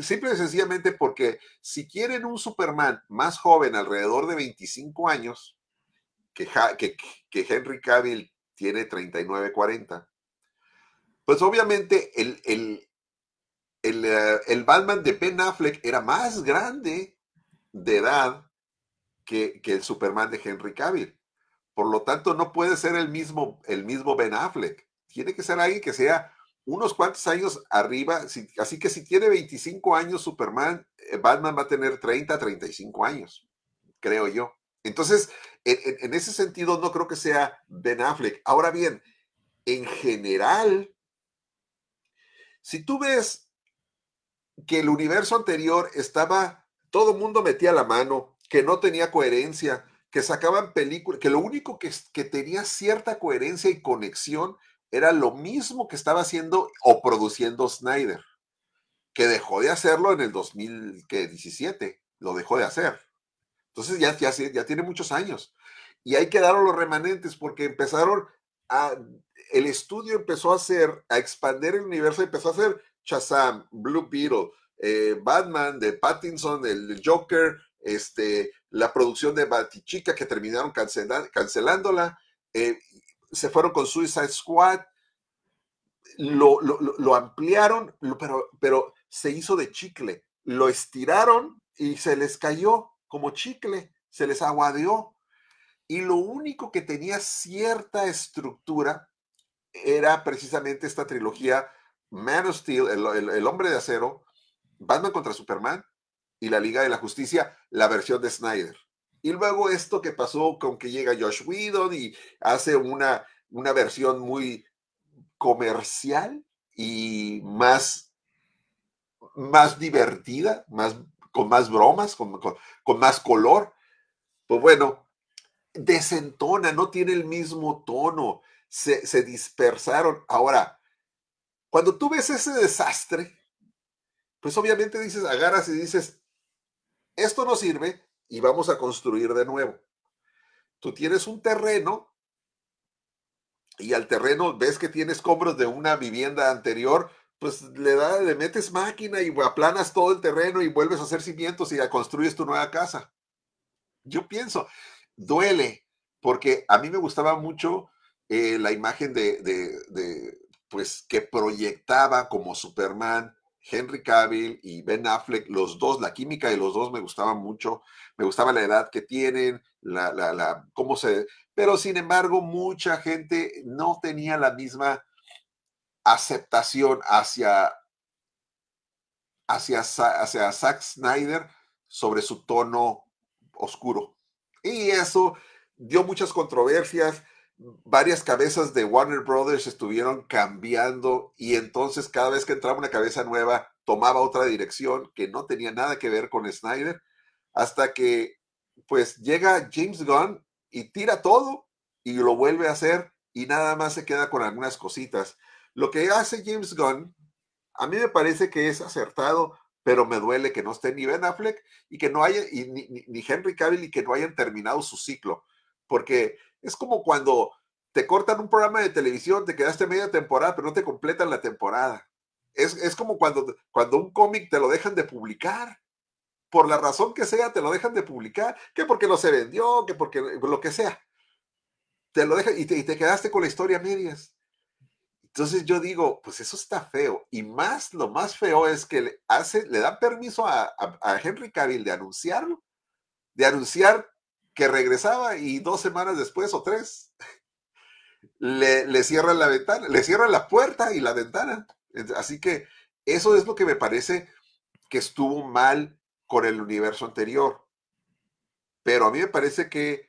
simple y sencillamente porque si quieren un Superman más joven, alrededor de 25 años, que, que, Henry Cavill tiene 39, 40, pues obviamente el, el, el, eh, el, Batman de Ben Affleck era más grande de edad que, que, el Superman de Henry Cavill. Por lo tanto, no puede ser el mismo, el mismo Ben Affleck. Tiene que ser alguien que sea unos cuantos años arriba. así que si tiene 25 años Superman, eh, Batman va a tener 30, 35 años, creo yo. Entonces, en, ese sentido, no creo que sea Ben Affleck. Ahora bien, en general, si tú ves que el universo anterior estaba, todo mundo metía la mano, que no tenía coherencia, que sacaban películas, que lo único que tenía cierta coherencia y conexión era lo mismo que estaba haciendo o produciendo Snyder, que dejó de hacerlo en el 2017, lo dejó de hacer. Entonces ya, ya, tiene muchos años. Y ahí quedaron los remanentes porque empezaron a, el estudio empezó a hacer, a expandir el universo, empezó a hacer Shazam, Blue Beetle, eh, Batman, de Pattinson, el, Joker, este, la producción de Batichica que terminaron cancelándola, eh, se fueron con Suicide Squad, lo, lo, ampliaron, pero, pero se hizo de chicle, lo estiraron y se les cayó como chicle, se les aguadeó. Y lo único que tenía cierta estructura era precisamente esta trilogía Man of Steel, el, hombre de acero, Batman contra Superman y la Liga de la Justicia, la versión de Snyder. Y luego esto que pasó con que llega Josh Whedon y hace una, una versión muy comercial y más, más divertida, más, con más bromas, con, con más color. Pues bueno, desentona, no tiene el mismo tono se, dispersaron. Ahora, cuando tú ves ese desastre, pues obviamente dices, agarras y dices, esto no sirve y vamos a construir de nuevo. Tú tienes un terreno y al terreno ves que tienes escombros de una vivienda anterior, pues le, da, le metes máquina y aplanas todo el terreno y vuelves a hacer cimientos y construyes tu nueva casa. Yo pienso, duele, porque a mí me gustaba mucho eh, la imagen de, pues, que proyectaba como Superman Henry Cavill y Ben Affleck, los dos, la química de los dos me gustaba mucho, me gustaba la edad que tienen, la, la, la, cómo se, pero sin embargo mucha gente no tenía la misma aceptación hacia, hacia, hacia Zack Snyder sobre su tono oscuro. Y eso dio muchas controversias, varias cabezas de Warner Brothers estuvieron cambiando y entonces cada vez que entraba una cabeza nueva tomaba otra dirección que no tenía nada que ver con Snyder hasta que pues llega James Gunn y tira todo y lo vuelve a hacer y nada más se queda con algunas cositas. Lo que hace James Gunn a mí me parece que es acertado, pero me duele que no esté ni Ben Affleck y que no haya ni, ni Henry Cavill y que no hayan terminado su ciclo, porque es como cuando te cortan un programa de televisión, te quedaste media temporada, pero no te completan la temporada. Es, como cuando, cuando un cómic te lo dejan de publicar. Por la razón que sea, te lo dejan de publicar. Que porque no se vendió, que porque lo que sea. Te lo dejan y te, quedaste con la historia a medias. Entonces yo digo, pues eso está feo. Y más, lo más feo es que le, hace, le dan permiso a, a Henry Cavill de anunciarlo, de anunciar que regresaba y dos semanas después o tres le, le cierran la ventana, le cierran la puerta y la ventana. Así que eso es lo que me parece que estuvo mal con el universo anterior. Pero a mí me parece que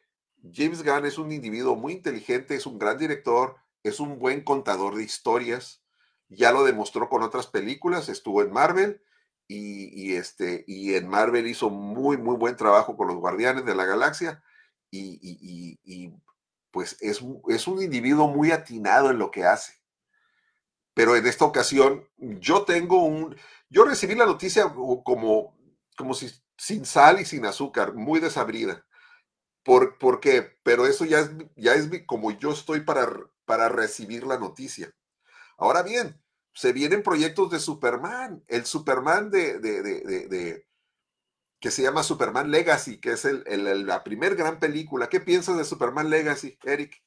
James Gunn es un individuo muy inteligente, es un gran director, es un buen contador de historias. Ya lo demostró con otras películas, estuvo en Marvel y, este, y en Marvel hizo muy, muy buen trabajo con los Guardianes de la Galaxia y, y pues es, es un individuo muy atinado en lo que hace. Pero en esta ocasión yo tengo un, yo recibí la noticia como, como si sin sal y sin azúcar, muy desabrida. ¿Por, ¿por qué? Pero eso ya es, ya es como yo estoy para, para recibir la noticia. Ahora bien, se vienen proyectos de Superman. El Superman de, de, que se llama Superman Legacy, que es el, la primer gran película. ¿Qué piensas de Superman Legacy, Eric?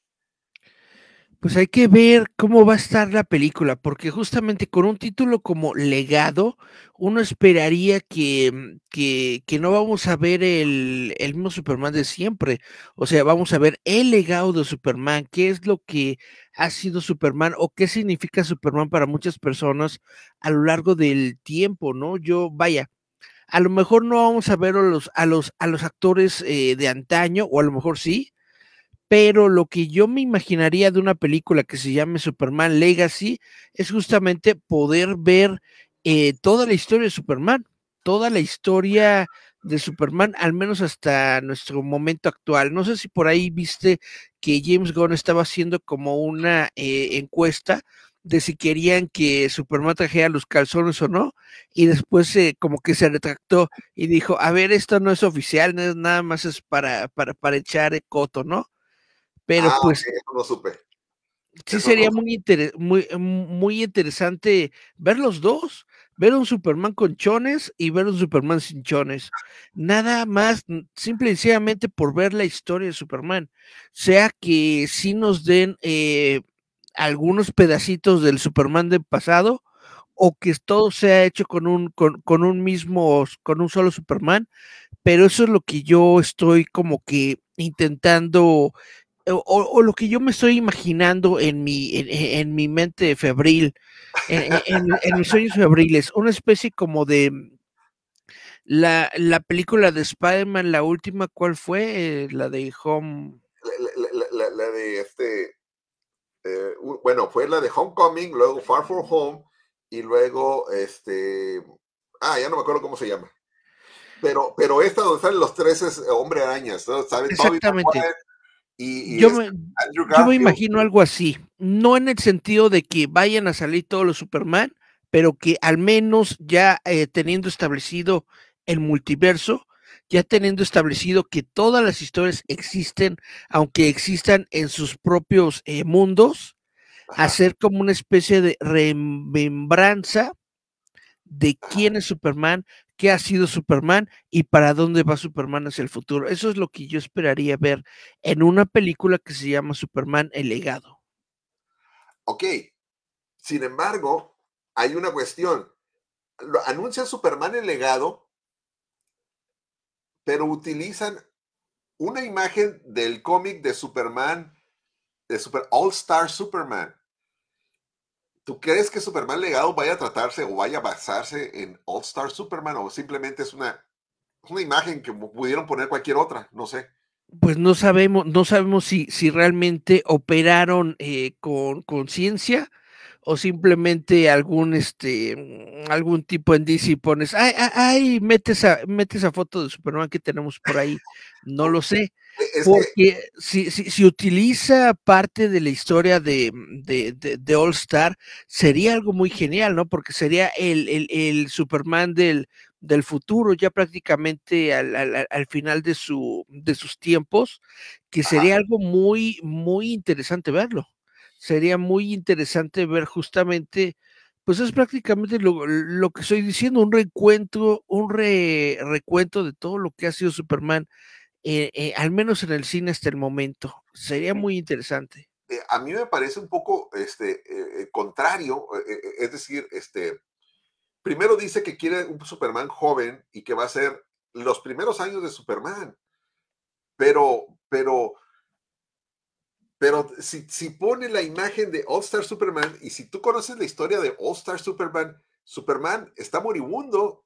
Pues hay que ver cómo va a estar la película, porque justamente con un título como Legado, uno esperaría que, mm, que, que no vamos a ver el, el, mismo Superman de siempre. O sea, vamos a ver el legado de Superman, qué es lo que ha sido Superman o qué significa Superman para muchas personas a lo largo del tiempo, ¿no? Yo, vaya, a lo mejor no vamos a ver a los, a los, a los actores eh, de antaño, o a lo mejor sí, pero lo que yo me imaginaría de una película que se llame Superman Legacy es justamente poder ver eh, toda la historia de Superman, toda la historia de Superman, al menos hasta nuestro momento actual. No sé si por ahí viste que James Gunn estaba haciendo como una eh, encuesta de si querían que Superman trajera los calzones o no, y después como que se retractó y dijo, a ver, esto no es oficial, nada más es para, para, para echar coto, ¿no? Pero ah, pues. no supe. Sí, sería muy, muy, muy interesante ver los dos. Ver un Superman con chones y ver un Superman sin chones. Nada más, simple y sencillamente por ver la historia de Superman. Sea que sí nos den eh, algunos pedacitos del Superman del pasado o que todo sea hecho con un, con, con, un mismo, con un solo Superman, pero eso es lo que yo estoy como que intentando o, lo que yo me estoy imaginando en mi, en, mi mente febril, en, mis sueños febriles, una especie como de la, la película de Spider-Man, la última, ¿cuál fue? la de Home. La, de este, eh, bueno, fue la de Homecoming, luego Far From Home, y luego este, ah, ya no me acuerdo cómo se llama. Pero, pero esta donde salen los tres es Hombre Arañas, ¿no? Exactamente yo, me, yo me imagino algo así, no en el sentido de que vayan a salir todos los Superman, pero que al menos ya eh, teniendo establecido el multiverso, ya teniendo establecido que todas las historias existen, aunque existan en sus propios eh, mundos, hacer como una especie de remembranza de quién es Superman, qué ha sido Superman y para dónde va Superman hacia el futuro. Eso es lo que yo esperaría ver en una película que se llama Superman el legado. Ok, sin embargo, hay una cuestión. Anuncia Superman el legado, pero utilizan una imagen del cómic de Superman, de Super All Star Superman. ¿Tú crees que Superman Legado vaya a tratarse o vaya a basarse en All Star Superman o simplemente es una, una imagen que pudieron poner cualquier otra? No sé. Pues no sabemos, no sabemos si, si realmente operaron eh, con conciencia o simplemente algún este algún tipo en DC pones, ay, ay, ay, mete esa, mete esa foto de Superman que tenemos por ahí. No lo sé. Porque si, si, utiliza parte de la historia de, de, All Star, sería algo muy genial, ¿no? Porque sería el, el, Superman del, del futuro, ya prácticamente al, al, final de, su, de sus tiempos, que sería algo muy, muy interesante verlo. Sería muy interesante ver justamente, pues es prácticamente lo, lo que estoy diciendo, un recuento, un recuento de todo lo que ha sido Superman eh, eh, al menos en el cine hasta el momento. Sería muy interesante. Eh, a mí me parece un poco este, contrario, es decir, este, primero dice que quiere un Superman joven y que va a ser los primeros años de Superman, pero, pero, pero si, si pone la imagen de All Star Superman y si tú conoces la historia de All Star Superman, Superman está moribundo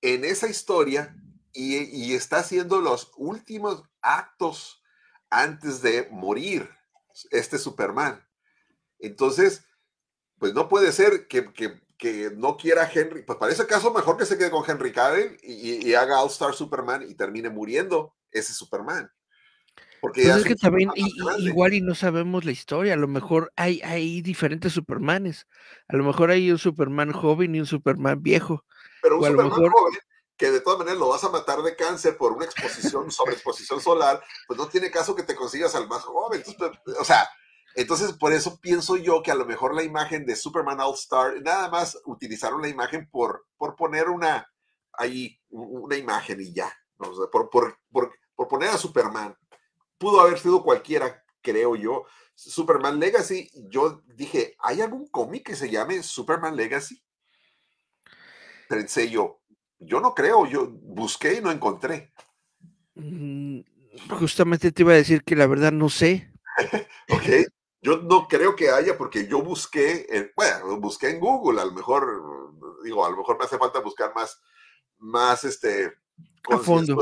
en esa historia y, está haciendo los últimos actos antes de morir este Superman. Entonces, pues no puede ser que, no quiera Henry, pues para ese caso mejor que se quede con Henry Cavill y, haga All Star Superman y termine muriendo ese Superman. Porque pues es que también igual y no sabemos la historia, a lo mejor hay, hay diferentes Supermanes, a lo mejor hay un Superman joven y un Superman viejo. Pero un Superman joven que de todas maneras lo vas a matar de cáncer por una exposición, sobre exposición solar, pues no tiene caso que te consigas al más joven. o sea, Entonces, por eso pienso yo que a lo mejor la imagen de Superman All Star, nada más utilizaron la imagen por, por poner una, ahí, una imagen y ya, por, por, por poner a Superman. Pudo haber sido cualquiera, creo yo. Superman Legacy, yo dije, ¿hay algún cómic que se llame Superman Legacy? Pensé yo, yo no creo, yo busqué y no encontré. Mm, justamente te iba a decir que la verdad no sé. ok, yo no creo que haya porque yo busqué, en, bueno, busqué en Google, a lo mejor, digo, a lo mejor me hace falta buscar más, más este, a fondo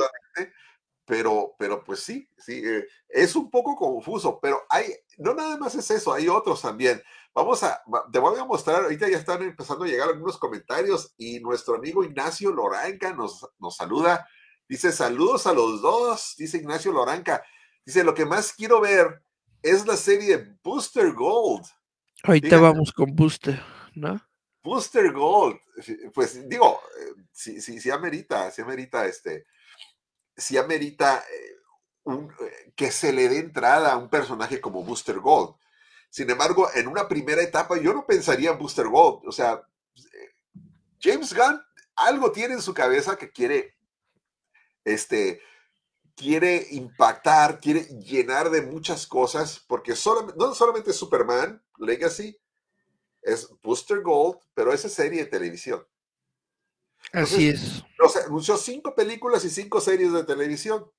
pero, pero pues sí, sí, eh, es un poco confuso, pero hay, no nada más es eso, hay otros también. Vamos a, te voy a mostrar, ahorita ya están empezando a llegar algunos comentarios y nuestro amigo Ignacio Loranca nos, nos saluda, dice saludos a los dos, dice Ignacio Loranca, dice lo que más quiero ver es la serie de Booster Gold. Ahorita vamos con Booster, ¿no? Booster Gold, pues digo, sí, sí, sí amerita, sí amerita este, si amerita eh, eh, que se le dé entrada a un personaje como Booster Gold. Sin embargo, en una primera etapa yo no pensaría en Booster Gold. O sea, James Gunn algo tiene en su cabeza que quiere, este, quiere impactar, quiere llenar de muchas cosas, porque no solamente Superman, Legacy, es Booster Gold, pero esa serie de televisión. Así es. O sea, anunció cinco películas y cinco series de televisión.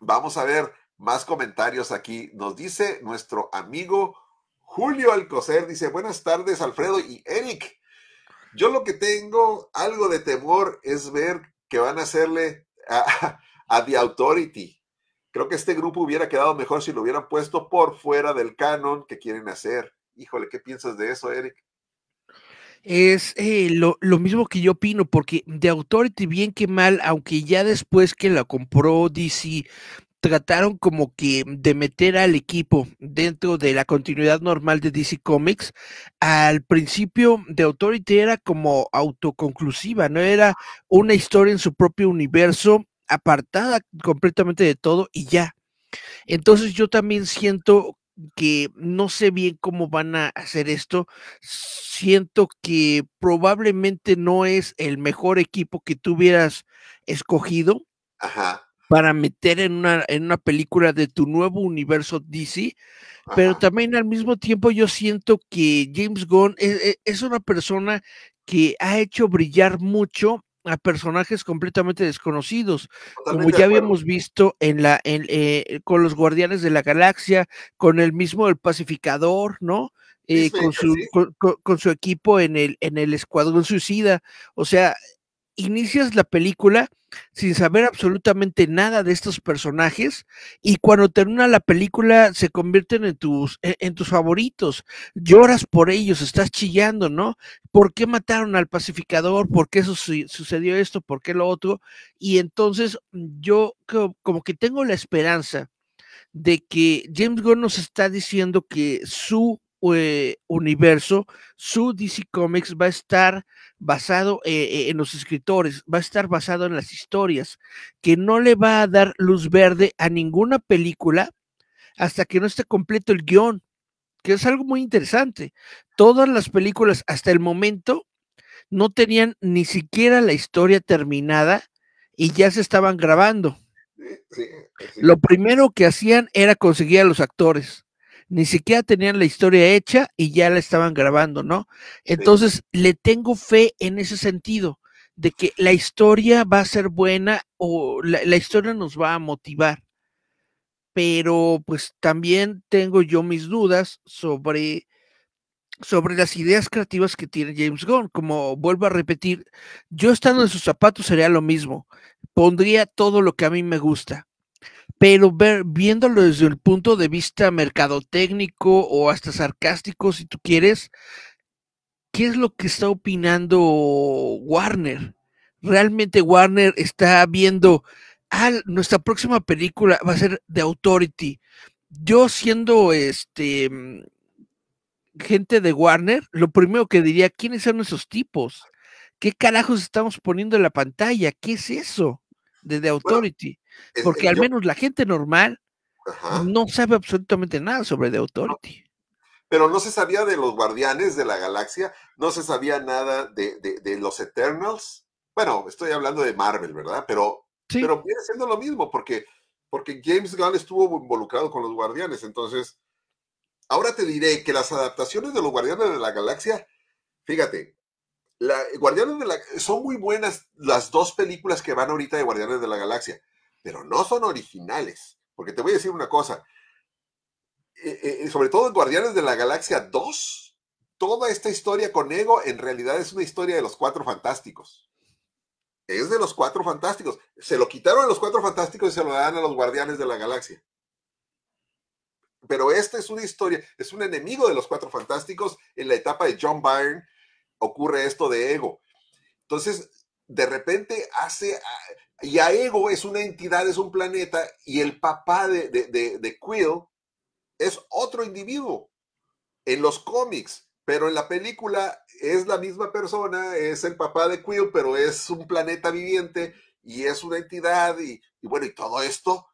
Vamos a ver más comentarios aquí. Nos dice nuestro amigo Julio Alcocer, dice, buenas tardes Alfredo y Eric. Yo lo que tengo algo de temor es ver que van a hacerle a, a The Authority. Creo que este grupo hubiera quedado mejor si lo hubieran puesto por fuera del canon que quieren hacer. Híjole, ¿qué piensas de eso, Eric? Es eh, lo, mismo que yo opino, porque de Authority, bien que mal, aunque ya después que la compró DC, trataron como que de meter al equipo dentro de la continuidad normal de DC Comics, al principio de Authority era como autoconclusiva, no era una historia en su propio universo, apartada completamente de todo y ya. Entonces yo también siento que no sé bien cómo van a hacer esto. Siento que probablemente no es el mejor equipo que tú hubieras escogido para meter en una, en una película de tu nuevo universo DC, pero también al mismo tiempo yo siento que James Gunn es, e, es una persona que ha hecho brillar mucho a personajes completamente desconocidos, como ya habíamos visto en la, en, eh, con los Guardianes de la Galaxia, con el mismo el Pacificador, ¿no? Eh, con, su, con, su equipo en el, en el Escuadrón Suicida. O sea, inicias la película sin saber absolutamente nada de estos personajes y cuando termina la película se convierten en tus, e, en, tus favoritos, lloras por ellos, estás chillando, ¿no? ¿Por qué mataron al pacificador? ¿Por qué sucedió esto? ¿Por qué lo otro? Y entonces yo como que tengo la esperanza de que James Gunn nos está diciendo que su eh, universo, su DC Comics va a estar basado eh, en los escritores, va a estar basado en las historias, que no le va a dar luz verde a ninguna película hasta que no esté completo el guion, que es algo muy interesante. Todas las películas hasta el momento no tenían ni siquiera la historia terminada y ya se estaban grabando. Lo primero que hacían era conseguir a los actores ni siquiera tenían la historia hecha y ya la estaban grabando, ¿no? Entonces, le tengo fe en ese sentido, de que la historia va a ser buena o la, historia nos va a motivar. Pero pues también tengo yo mis dudas sobre, sobre las ideas creativas que tiene James Gunn. Como vuelvo a repetir, yo estando en sus zapatos sería lo mismo. Pondría todo lo que a mí me gusta pero ver, viéndolo desde el punto de vista mercadotécnico o hasta sarcástico, si tú quieres, ¿qué es lo que está opinando Warner? Realmente Warner está viendo, ah, nuestra próxima película va a ser The Authority. Yo siendo este gente de Warner, lo primero que diría, ¿quiénes son esos tipos? ¿Qué carajos estamos poniendo en la pantalla? ¿Qué es eso de The Authority? Porque al menos la gente normal no sabe absolutamente nada sobre The Authority. Pero no se sabía de los guardianes de la galaxia, no se sabía nada de, de, los Eternals. Bueno, estoy hablando de Marvel, ¿verdad? Pero, pero viene siendo lo mismo, porque, porque James Gunn estuvo involucrado con los guardianes. Entonces, ahora te diré que las adaptaciones de los guardianes de la galaxia, fíjate, la, Guardianes de la son muy buenas las dos películas que van ahorita de Guardianes de la Galaxia, pero no son originales. Porque te voy a decir una cosa, eh, eh, sobre todo en Guardianes de la Galaxia 2, toda esta historia con Ego en realidad es una historia de los cuatro fantásticos. Es de los cuatro fantásticos. Se lo quitaron a los cuatro fantásticos y se lo dan a los Guardianes de la Galaxia. Pero esta es una historia, es un enemigo de los cuatro fantásticos en la etapa de John Byrne. Ocurre esto de Ego. Entonces, de repente hace, y a Ego es una entidad, es un planeta, y el papá de, de, Quill es otro individuo en los cómics, pero en la película es la misma persona, es el papá de Quill, pero es un planeta viviente y es una entidad, y, bueno, y todo esto,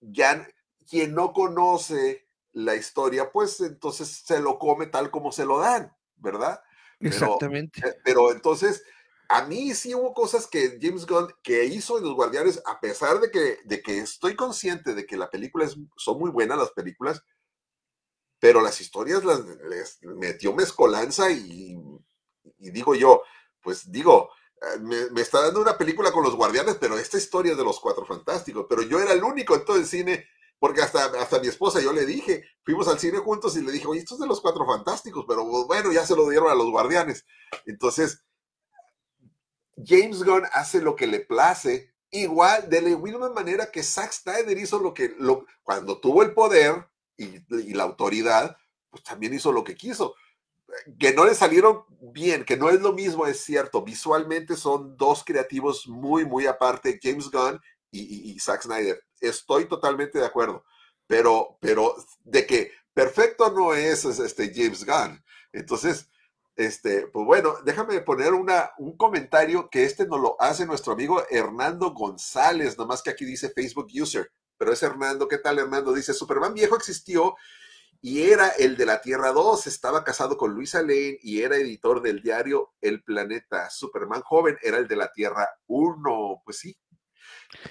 ya quien no conoce la historia, pues entonces se lo come tal como se lo dan, ¿verdad? Exactamente. Eh, pero entonces a mí sí hubo cosas que James Gunn que hizo en Los Guardianes, a pesar de que, de que estoy consciente de que la película es, son muy buenas las películas, pero las historias las les metió mezcolanza y, digo yo, pues digo, eh, me, está dando una película con los guardianes, pero esta historia es de los cuatro fantásticos, pero yo era el único en todo el cine, porque hasta, hasta mi esposa yo le dije, fuimos al cine juntos y le dije, oye, esto es de los cuatro fantásticos, pero bueno, ya se lo dieron a los guardianes. Entonces, James Gunn hace lo que le place, igual de la misma manera que Zack Snyder hizo lo que, lo, cuando tuvo el poder y, la autoridad, pues también hizo lo que quiso. Que no le salieron bien, que no es lo mismo, es cierto. Visualmente son dos creativos muy, muy aparte, James Gunn y, y, Zack Snyder. Estoy totalmente de acuerdo. Pero, pero de que perfecto no es este James Gunn. Entonces, este, pues bueno, déjame poner una, un comentario que este nos lo hace nuestro amigo Hernando González, nomás que aquí dice Facebook User, pero es Hernando, ¿qué tal Hernando? Dice, Superman viejo existió y era el de la Tierra 2, estaba casado con Luisa Lane y era editor del diario El Planeta. Superman joven era el de la Tierra 1, pues sí.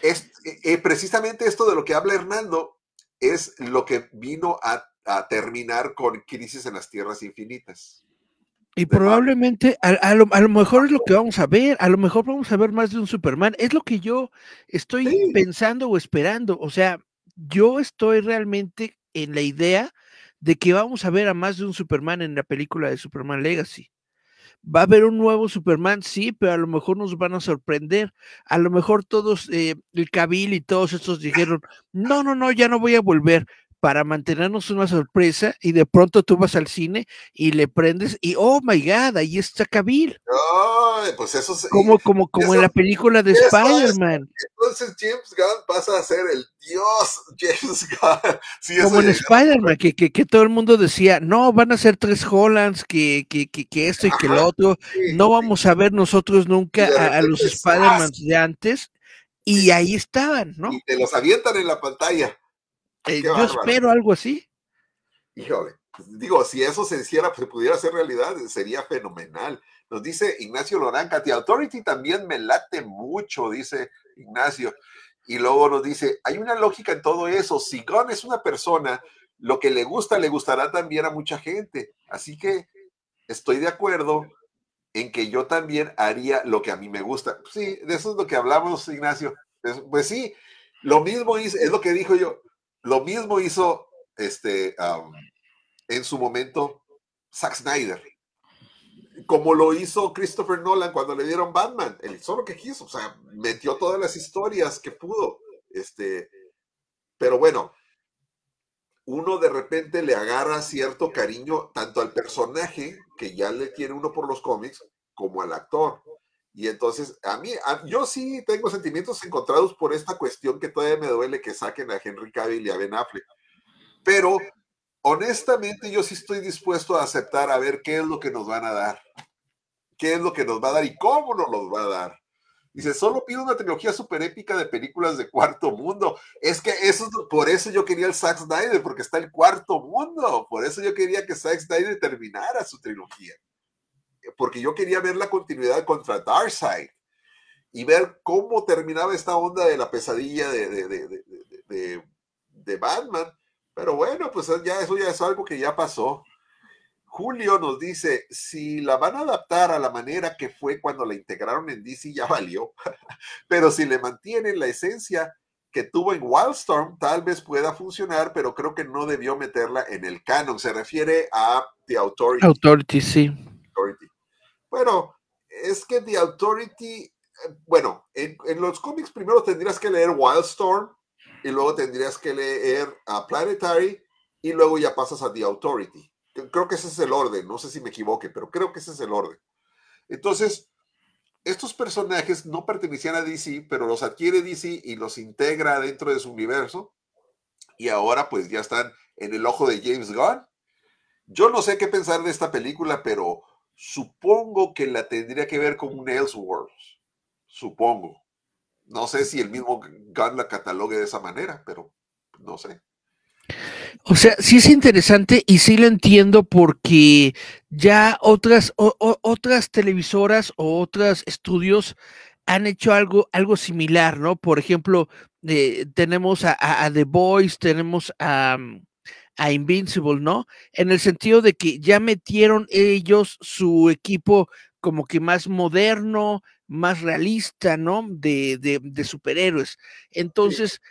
Es, eh, eh, precisamente esto de lo que habla Hernando es lo que vino a, a terminar con Crisis en las Tierras Infinitas. Y probablemente, a, lo, mejor es lo que vamos a ver, a lo mejor vamos a ver más de un Superman. Es lo que yo estoy pensando o esperando. O sea, yo estoy realmente en la idea de que vamos a ver a más de un Superman en la película de Superman Legacy. Va a haber un nuevo Superman, sí, pero a lo mejor nos van a sorprender. A lo mejor todos, eh, el Cabil y todos estos dijeron, no, no, no, ya no voy a volver para mantenernos una sorpresa y de pronto tú vas al cine y le prendes y oh my god, ahí está Kabil. Ay, pues eso como como como en la película de Spider-Man. Entonces James Gunn pasa a ser el dios James Gunn. como en Spider-Man que, que, que, todo el mundo decía, "No, van a ser tres Hollands, que, que, que esto y que lo otro, no vamos a ver nosotros nunca a, los Spider-Man de antes." Y ahí estaban, ¿no? Y te los avientan en la pantalla. Eh, yo espero algo así. Híjole, pues, digo, si eso se hiciera, se pudiera hacer realidad, sería fenomenal. Nos dice Ignacio Loranca, The Authority también me late mucho, dice Ignacio. Y luego nos dice, hay una lógica en todo eso. Si Gon es una persona, lo que le gusta, le gustará también a mucha gente. Así que estoy de acuerdo en que yo también haría lo que a mí me gusta. Sí, de eso es lo que hablamos, Ignacio. Pues, sí, lo mismo es, es lo que dijo yo. Lo mismo hizo este, en su momento Zack Snyder. Como lo hizo Christopher Nolan cuando le dieron Batman. Él hizo lo que quiso. O sea, metió todas las historias que pudo. Este, pero bueno, uno de repente le agarra cierto cariño tanto al personaje, que ya le tiene uno por los cómics, como al actor. Y entonces, a mí, yo sí tengo sentimientos encontrados por esta cuestión que todavía me duele que saquen a Henry Cavill y a Ben Affleck. Pero, honestamente, yo sí estoy dispuesto a aceptar a ver qué es lo que nos van a dar. ¿Qué es lo que nos va a dar y cómo nos los va a dar? Dice, solo pido una trilogía super épica de películas de cuarto mundo. Es que eso, por eso yo quería el Zack Snyder, porque está el cuarto mundo. Por eso yo quería que Zack Snyder terminara su trilogía. Porque yo quería ver la continuidad contra Darkseid y ver cómo terminaba esta onda de la pesadilla de, de, de Batman. Pero bueno, pues ya eso ya es algo que ya pasó. Julio nos dice, si la van a adaptar a la manera que fue cuando la integraron en DC, ya valió. pero si le mantienen la esencia que tuvo en Wildstorm, tal vez pueda funcionar, pero creo que no debió meterla en el canon. Se refiere a The Authority. Authority, sí. Bueno, es que The Authority, eh, bueno, en, los cómics primero tendrías que leer Wildstorm y luego tendrías que leer a Planetary y luego ya pasas a The Authority. Creo que ese es el orden, no sé si me equivoque, pero creo que ese es el orden. Entonces, estos personajes no pertenecían a DC, pero los adquiere DC y los integra dentro de su universo. Y ahora pues ya están en el ojo de James Gunn. Yo no sé qué pensar de esta película, pero supongo que la tendría que ver con un Elseworlds. Supongo. No sé si el mismo Gunn la catalogue de esa manera, pero no sé. O sea, sí es interesante y sí lo entiendo porque ya otras, otras televisoras o otros estudios han hecho algo, algo similar, ¿no? Por ejemplo, eh, tenemos a, The Voice, tenemos a, a Invincible, ¿no? En el sentido de que ya metieron ellos su equipo como que más moderno, más realista, ¿no? De, de, de superhéroes. Entonces,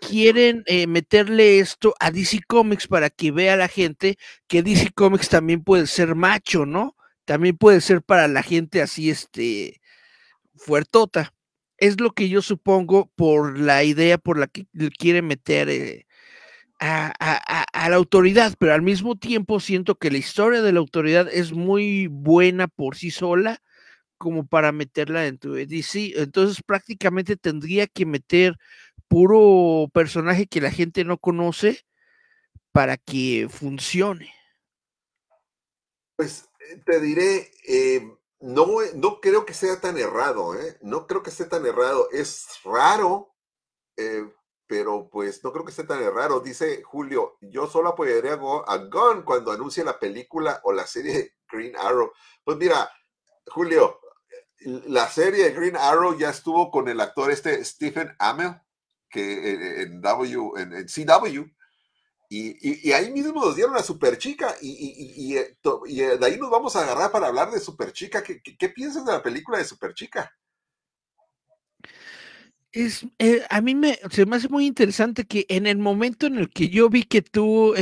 quieren eh, meterle esto a DC Comics para que vea la gente que DC Comics también puede ser macho, ¿no? También puede ser para la gente así, este, fuertota. Es lo que yo supongo por la idea por la que quiere meter eh, a, la autoridad, pero al mismo tiempo siento que la historia de la autoridad es muy buena por sí sola como para meterla dentro de DC. Entonces prácticamente tendría que meter puro personaje que la gente no conoce para que funcione. Pues eh, te diré, eh, no, no creo que sea tan errado, ¿eh? no creo que esté tan errado. Es raro, pero pues no creo que esté tan errado. Dice Julio, yo solo apoyaría a Gunn cuando anuncie la película o la serie Green Arrow. Pues mira, Julio, la serie de Green Arrow ya estuvo con el actor este Stephen Amell que en, W, CW, y, y, ahí mismo nos dieron a Super Chica, y, eh, eh, de ahí nos vamos a agarrar para hablar de Super Chica. ¿Qué, qué, piensas de la película de Super Chica? Es, eh, a mí me, se me hace muy interesante que en el momento en el que yo vi que tú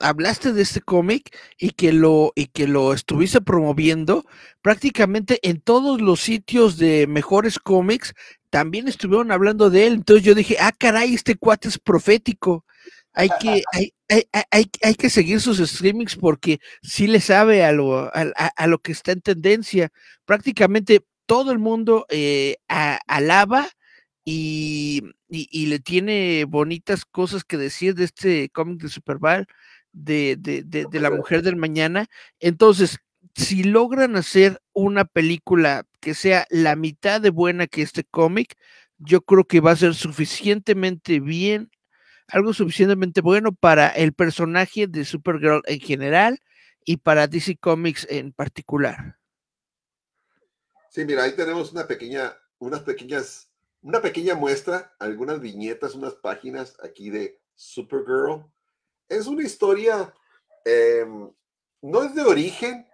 hablaste de este cómic y que lo y que lo estuviste promoviendo, prácticamente en todos los sitios de mejores cómics también estuvieron hablando de él. Entonces yo dije, ah, caray, este cuate es profético. Hay que, hay, hay, hay, hay que seguir sus streamings porque sí le sabe a lo, a, lo que está en tendencia. Prácticamente todo el mundo eh, alaba y, y, le tiene bonitas cosas que decir de este cómic de Superball, de, de, de, de la mujer del mañana. Entonces, si logran hacer una película que sea la mitad de buena que este cómic, yo creo que va a ser suficientemente bien, algo suficientemente bueno para el personaje de Supergirl en general y para DC Comics en particular. Sí, mira, ahí tenemos una pequeña, unas pequeñas, una pequeña muestra, algunas viñetas, unas páginas aquí de Supergirl. Es una historia, em, no es de origen,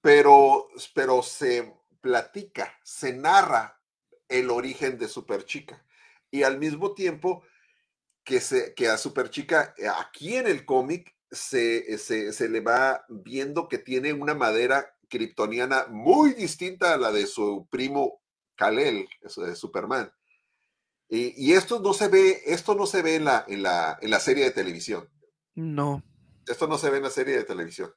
pero, pero se platica, se narra el origen de Superchica. Y al mismo tiempo que, se, que a Superchica, eh, aquí en el cómic, se, se, le va viendo que tiene una madera kryptoniana muy distinta a la de su primo Kalel, eso de Superman. Y, y, esto no se ve, esto no se ve en la, en la, en la serie de televisión. No. Esto no se ve en la serie de televisión.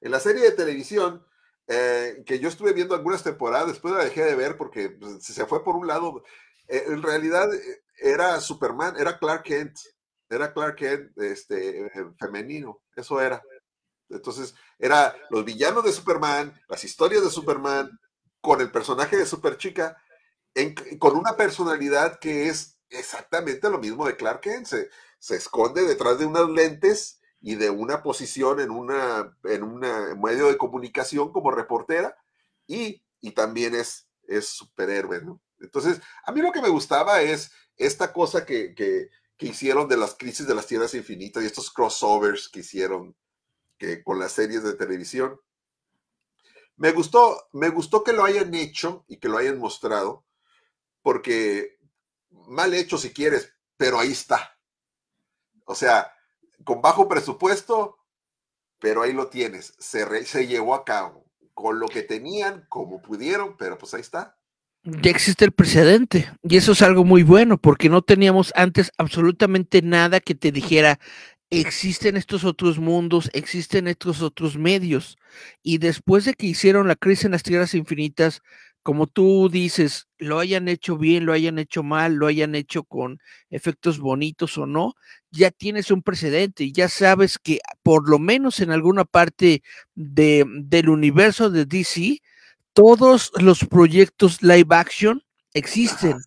En la serie de televisión, eh, que yo estuve viendo algunas temporadas, después la dejé de ver porque pues, se fue por un lado. Eh, en realidad eh, era Superman, era Clark Kent, era Clark Kent este, femenino, eso era. Entonces, era los villanos de Superman, las historias de Superman, con el personaje de Super Chica, con una personalidad que es exactamente lo mismo de Clark Kent. Se, se esconde detrás de unas lentes y de una posición en una en un medio de comunicación como reportera y, y también es, es superhéroe. Entonces, a mí lo que me gustaba es esta cosa que, que, que hicieron de las crisis de las tierras infinitas y estos crossovers que hicieron que, con las series de televisión. Me gustó, me gustó que lo hayan hecho y que lo hayan mostrado, porque mal hecho si quieres, pero ahí está. O sea, con bajo presupuesto, pero ahí lo tienes. Se, se llevó a cabo con lo que tenían, como pudieron, pero pues ahí está. Ya existe el precedente y eso es algo muy bueno porque no teníamos antes absolutamente nada que te dijera existen estos otros mundos, existen estos otros medios. Y después de que hicieron la crisis en las tierras infinitas, como tú dices, lo hayan hecho bien, lo hayan hecho mal, lo hayan hecho con efectos bonitos o no, ya tienes un precedente y ya sabes que por lo menos en alguna parte de, del universo de DC, todos los proyectos live action existen.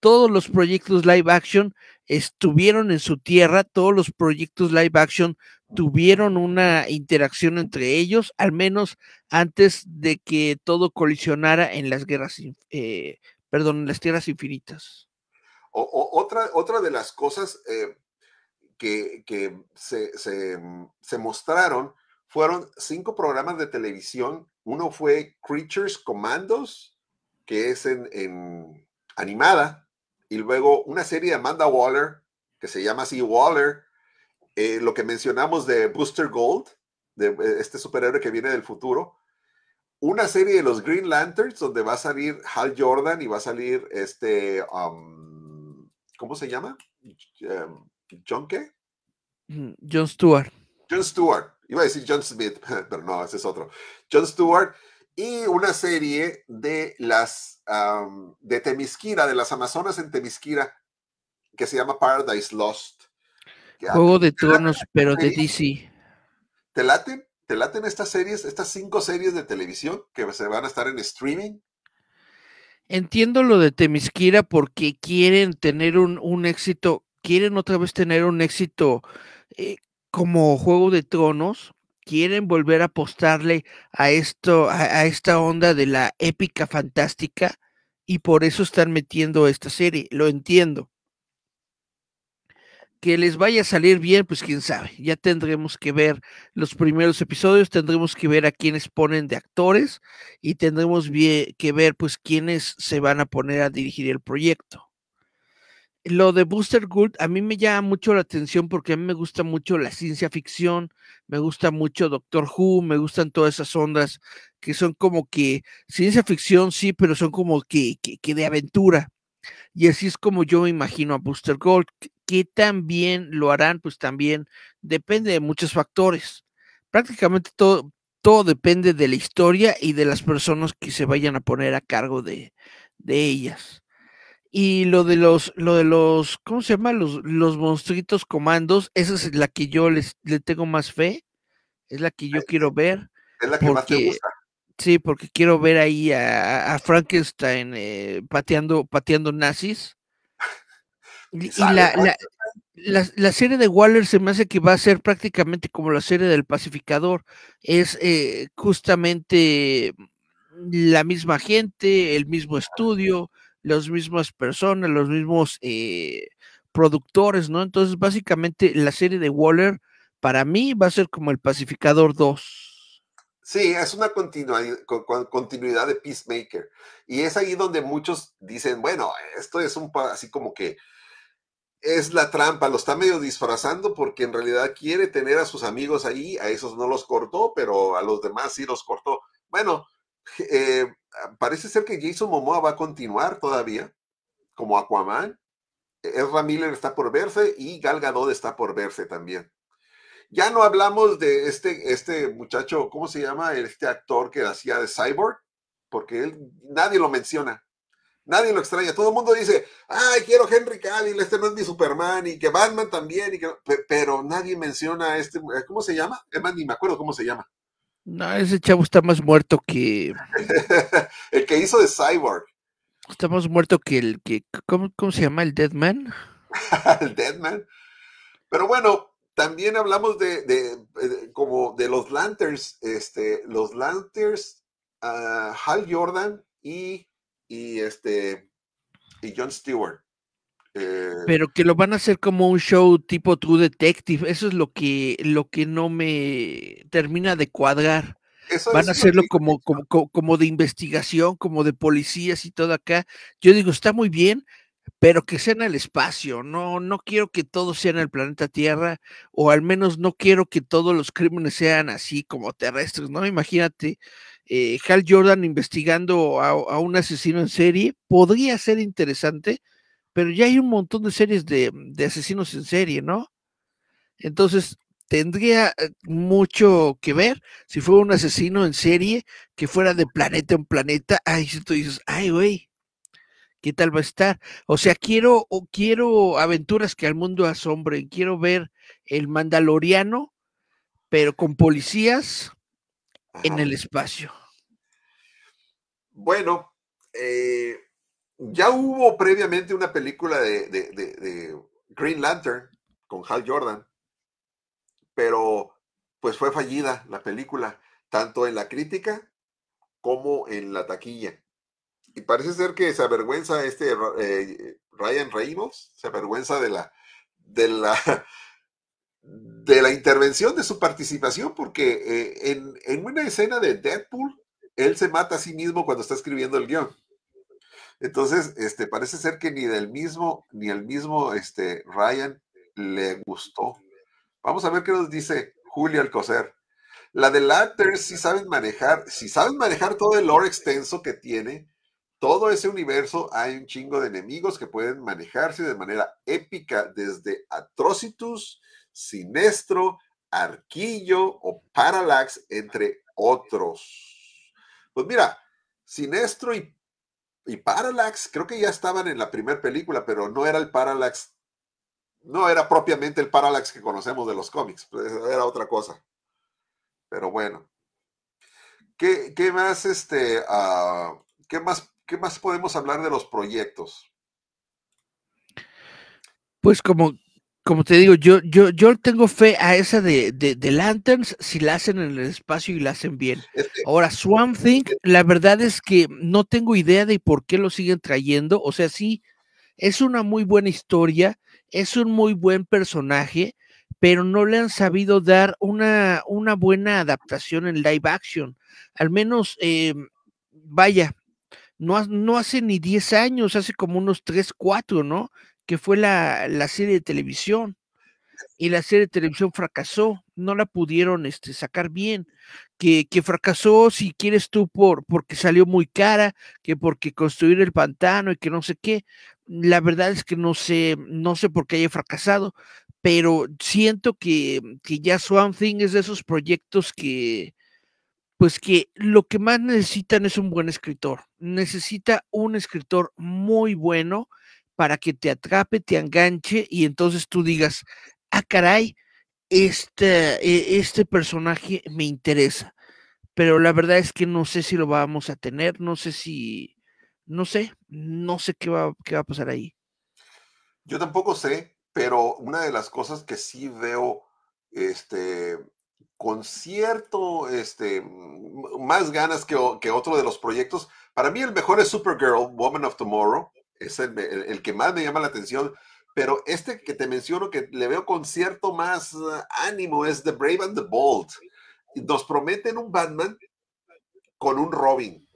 Todos los proyectos live action estuvieron en su tierra, todos los proyectos live action tuvieron una interacción entre ellos, al menos antes de que todo colisionara en las guerras, eh, perdón, en las tierras infinitas. Otra, otra de las cosas eh, que, se, se, mostraron fueron cinco programas de televisión. Uno fue Creatures Commandos, que es en, en animada, y luego una serie de Amanda Waller, que se llama así Waller, eh, lo que mencionamos de Booster Gold, de eh, este superhéroe que viene del futuro, una serie de los Green Lanterns, donde va a salir Hal Jordan y va a salir este, um, ¿cómo se llama? Um, ¿John qué? Mm, John Stewart. John Stewart. Iba a decir John Smith, pero no, ese es otro. John Stewart y una serie de las de Temisquira, de las Amazonas en Temisquira, que se llama Paradise Lost. Juego de Tronos, pero de DC. ¿Te laten? ¿Te laten estas series, estas cinco series de televisión que se van a estar en streaming? Entiendo lo de Temisquira porque quieren tener un, éxito, quieren otra vez tener un éxito eh, como Juego de Tronos, quieren volver a apostarle a esto, a, esta onda de la épica fantástica, y por eso están metiendo esta serie, lo entiendo. Que les vaya a salir bien, pues quién sabe. Ya tendremos que ver los primeros episodios, tendremos que ver a quiénes ponen de actores y tendremos que ver pues quiénes se van a poner a dirigir el proyecto lo de Booster Gould a mí me llama mucho la atención porque a mí me gusta mucho la ciencia ficción, me gusta mucho Doctor Who, me gustan todas esas ondas que son como que ciencia ficción, sí, pero son como que, que, de aventura. Y así es como yo me imagino a Booster Gold. Que también lo harán, pues también depende de muchos factores. Prácticamente todo, todo depende de la historia y de las personas que se vayan a poner a cargo de, de ellas. Y lo de los, lo de los, ¿cómo se llama? Los, los monstruitos comandos, esa es la que yo les, le tengo más fe, es la que yo quiero ver. Es la que más te gusta. Sí, porque quiero ver ahí a, Frankenstein eh, pateando, pateando nazis. Y, la, la, serie de Waller se me hace que va a ser prácticamente como la serie del pacificador. Es eh, justamente la misma gente, el mismo estudio, las mismas personas, los mismos eh, productores, ¿no? Entonces, básicamente, la serie de Waller, para mí, va a ser como el Pacificador 2. Sí, es una continuidad, continuidad de Peacemaker. Y es ahí donde muchos dicen, bueno, esto es un así como que es la trampa, lo está medio disfrazando porque en realidad quiere tener a sus amigos ahí, a esos no los cortó, pero a los demás sí los cortó. Bueno, eh, parece ser que Jason Momoa va a continuar todavía como Aquaman. Ezra Miller está por verse y Gal Gadot está por verse también. Ya no hablamos de este, este muchacho, ¿cómo se llama? Este actor que hacía de Cyborg, porque él, nadie lo menciona. Nadie lo extraña. Todo el mundo dice, ay, quiero Henry Cavill, este no es mi Superman, y que Batman también, y que... pero nadie menciona a este, ¿cómo se llama? Es más, ni me acuerdo cómo se llama. No, ese chavo está más muerto que. el que hizo de Cyborg. Está más muerto que el que. ¿Cómo, cómo se llama? ¿El Deadman? el Deadman. Pero bueno, también hablamos de, de, como de los Lanterns, este, los Lanterns, uh, Hal Jordan y, y este y John Stewart. Eh, Pero que lo van a hacer como un show tipo True Detective, eso es lo que, lo que no me termina de cuadrar. van a hacerlo como, como, como, de investigación, como de policías y todo acá. Yo digo, está muy bien, pero que sea en el espacio. No, no quiero que todo sea en el planeta Tierra, o al menos no quiero que todos los crímenes sean así como terrestres, ¿no? Imagínate, eh, Hal Jordan investigando a, un asesino en serie, podría ser interesante, pero ya hay un montón de series de, de asesinos en serie, ¿no? Entonces, tendría eh, mucho que ver si fuera un asesino en serie que fuera de planeta en planeta. Ay, si tú dices, ay, güey, ¿qué tal va a estar? O sea, quiero, quiero aventuras que al mundo asombren, quiero ver el Mandaloriano, pero con policías en el espacio. Bueno, eh, ya hubo previamente una película de, Green Lantern con Hal Jordan, pero pues fue fallida la película, tanto en la crítica como en la taquilla y parece ser que se avergüenza este eh, Ryan Reynolds, se avergüenza de la, de la, de la intervención de su participación, porque eh, en, en, una escena de Deadpool, él se mata a sí mismo cuando está escribiendo el guion. Entonces, este, parece ser que ni del mismo, ni el mismo este, Ryan le gustó. Vamos a ver qué nos dice Julio Alcocer. La de Lanterns si saben manejar, si saben manejar todo el lore extenso que tiene, todo ese universo hay un chingo de enemigos que pueden manejarse de manera épica desde Atrocitus, Sinestro, Arquillo o Parallax, entre otros. Pues mira, Sinestro y, y Parallax creo que ya estaban en la primera película, pero no era el Parallax, no era propiamente el Parallax que conocemos de los cómics, pues, era otra cosa. Pero bueno. ¿Qué, qué más, este, uh, qué más ¿qué más podemos hablar de los proyectos? Pues como, como te digo, yo, yo, yo tengo fe a esa de, de, Lanterns si la hacen en el espacio y la hacen bien. Ahora, Swamp Thing, la verdad es que no tengo idea de por qué lo siguen trayendo. O sea, sí, es una muy buena historia, es un muy buen personaje, pero no le han sabido dar una, una buena adaptación en live action. Al menos, eh, vaya, no, hace ni 10 años, hace como unos 3, 4, ¿no? Que fue la, serie de televisión. Y la serie de televisión fracasó, no la pudieron este, sacar bien, que, que fracasó si quieres tú por, porque salió muy cara, que porque construir el pantano y que no sé qué. La verdad es que no sé, no sé por qué haya fracasado, pero siento que, que ya Swamp Thing es de esos proyectos que, pues que lo que más necesitan es un buen escritor. Necesita un escritor muy bueno para que te atrape, te enganche y entonces tú digas, ah, caray, este, este personaje me interesa. Pero la verdad es que no sé si lo vamos a tener, no sé si, no sé, no sé qué va, qué va a pasar ahí. Yo tampoco sé, pero una de las cosas que sí veo, este, con cierto, este, más ganas que, que, otro de los proyectos. Para mí el mejor es Supergirl, Woman of Tomorrow, es el, el, que más me llama la atención, pero este que te menciono que le veo con cierto más ah, ánimo es The Brave and the Bold. Nos prometen un Batman con un Robin.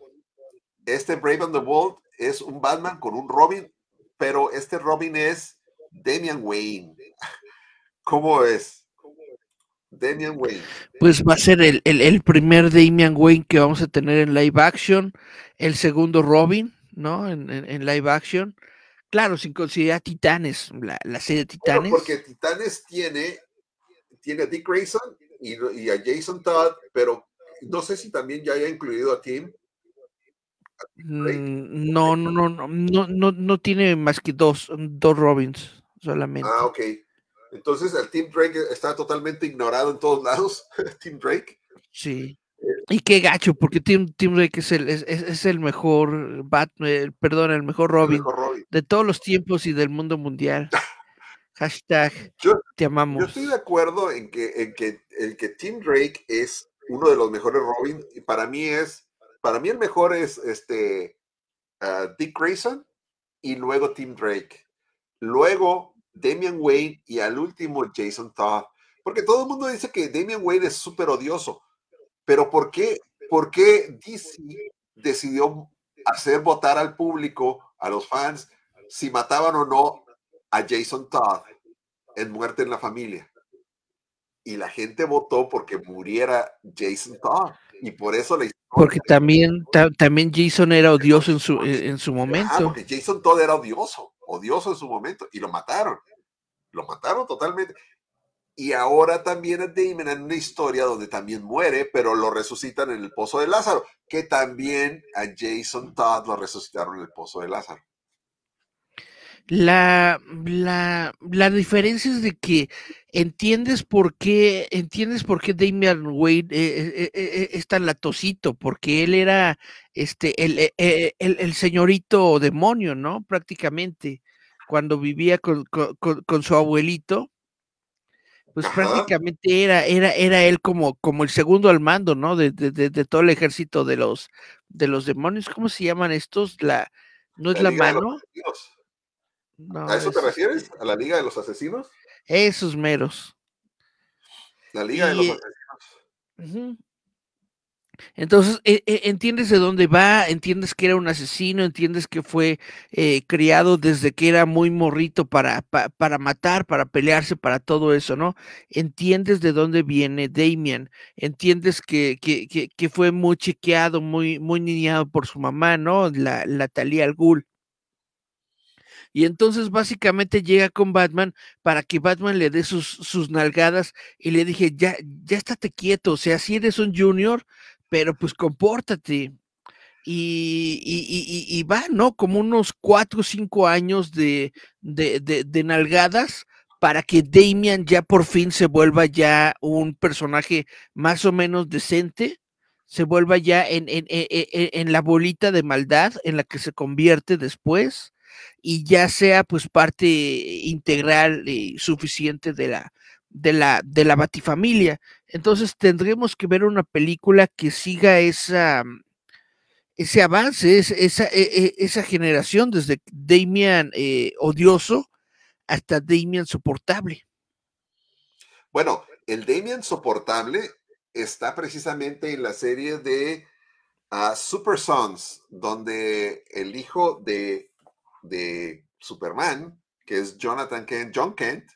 Este Brave and the Bold es un Batman con un Robin, pero este Robin es Damian Wayne. ¿Cómo es? Damian Wayne. Pues va a ser el, primer Damian Wayne que vamos a tener en live action, el segundo Robin, ¿no? En, live action. Claro, sin considerar Titanes, la, serie de Titanes. porque Titanes tiene, tiene a Dick Grayson y, a Jason Todd, pero no sé si también ya haya incluido a Tim. Mm, no, no, no, no, no, no, no tiene más que dos, dos Robins solamente. Ah, ok. Entonces el Team Drake está totalmente ignorado en todos lados, Team Drake. Sí. Y qué gacho, porque Tim, Tim Drake es el, es, es el mejor Batman, perdón, el mejor Robin, el mejor Robin, de todos los tiempos y del mundo mundial. Hashtag yo, te amamos. Yo estoy de acuerdo en que, en que el que Tim Drake es uno de los mejores Robin, y para mí es, para mí el mejor es este uh, Dick Grayson y luego Tim Drake. Luego Damian Wayne y al último Jason Todd. Porque todo el mundo dice que Damian Wayne es súper odioso. Pero ¿por qué, ¿por qué DC decidió hacer votar al público, a los fans, si mataban o no a Jason Todd en Muerte en la Familia? Y la gente votó porque muriera Jason Todd. Y por eso la Porque también, también Jason era odioso en su, en su momento. Ah, porque Jason Todd era odioso, odioso en su momento. Y lo mataron. Lo mataron totalmente. Y ahora también a Damon en una historia donde también muere, pero lo resucitan en el pozo de Lázaro, que también a Jason Todd lo resucitaron en el pozo de Lázaro. La, la, la diferencia es de que entiendes por qué, entiendes por qué Damian Wade eh, eh, eh, es tan latosito, porque él era este el, el, el, señorito demonio, ¿no? Prácticamente, cuando vivía con, con, con su abuelito pues prácticamente era, era, era él como, como el segundo al mando, ¿no? De, de, todo el ejército de los, de los demonios. ¿Cómo se llaman estos? La, ¿No es la, mano? ¿A eso te refieres? ¿A la Liga de los Asesinos? Esos meros. La Liga de los Asesinos. Entonces, e, e, entiendes de dónde va, entiendes que era un asesino, entiendes que fue eh, criado desde que era muy morrito para, para matar, para pelearse, para todo eso, ¿no? Entiendes de dónde viene Damien, entiendes que, que, que, fue muy chequeado, muy, muy niñado por su mamá, ¿no? La, la Talía al. Y entonces básicamente llega con Batman para que Batman le dé sus, sus nalgadas y le dije, ya, ya estate quieto, o sea, si eres un junior, pero pues compórtate. Y, y, y, va, ¿no? Como unos cuatro o cinco años de, de, de, nalgadas para que Damian ya por fin se vuelva ya un personaje más o menos decente, se vuelva ya en, en, en, en, la bolita de maldad en la que se convierte después y ya sea pues parte integral y suficiente de la, de la, de la Batifamilia. Entonces tendremos que ver una película que siga esa, ese avance, esa, e, e, esa generación desde Damian eh, odioso hasta Damian soportable. Bueno, el Damian soportable está precisamente en la serie de ah, Super Sons, donde el hijo de, de Superman, que es Jonathan Kent, John Kent,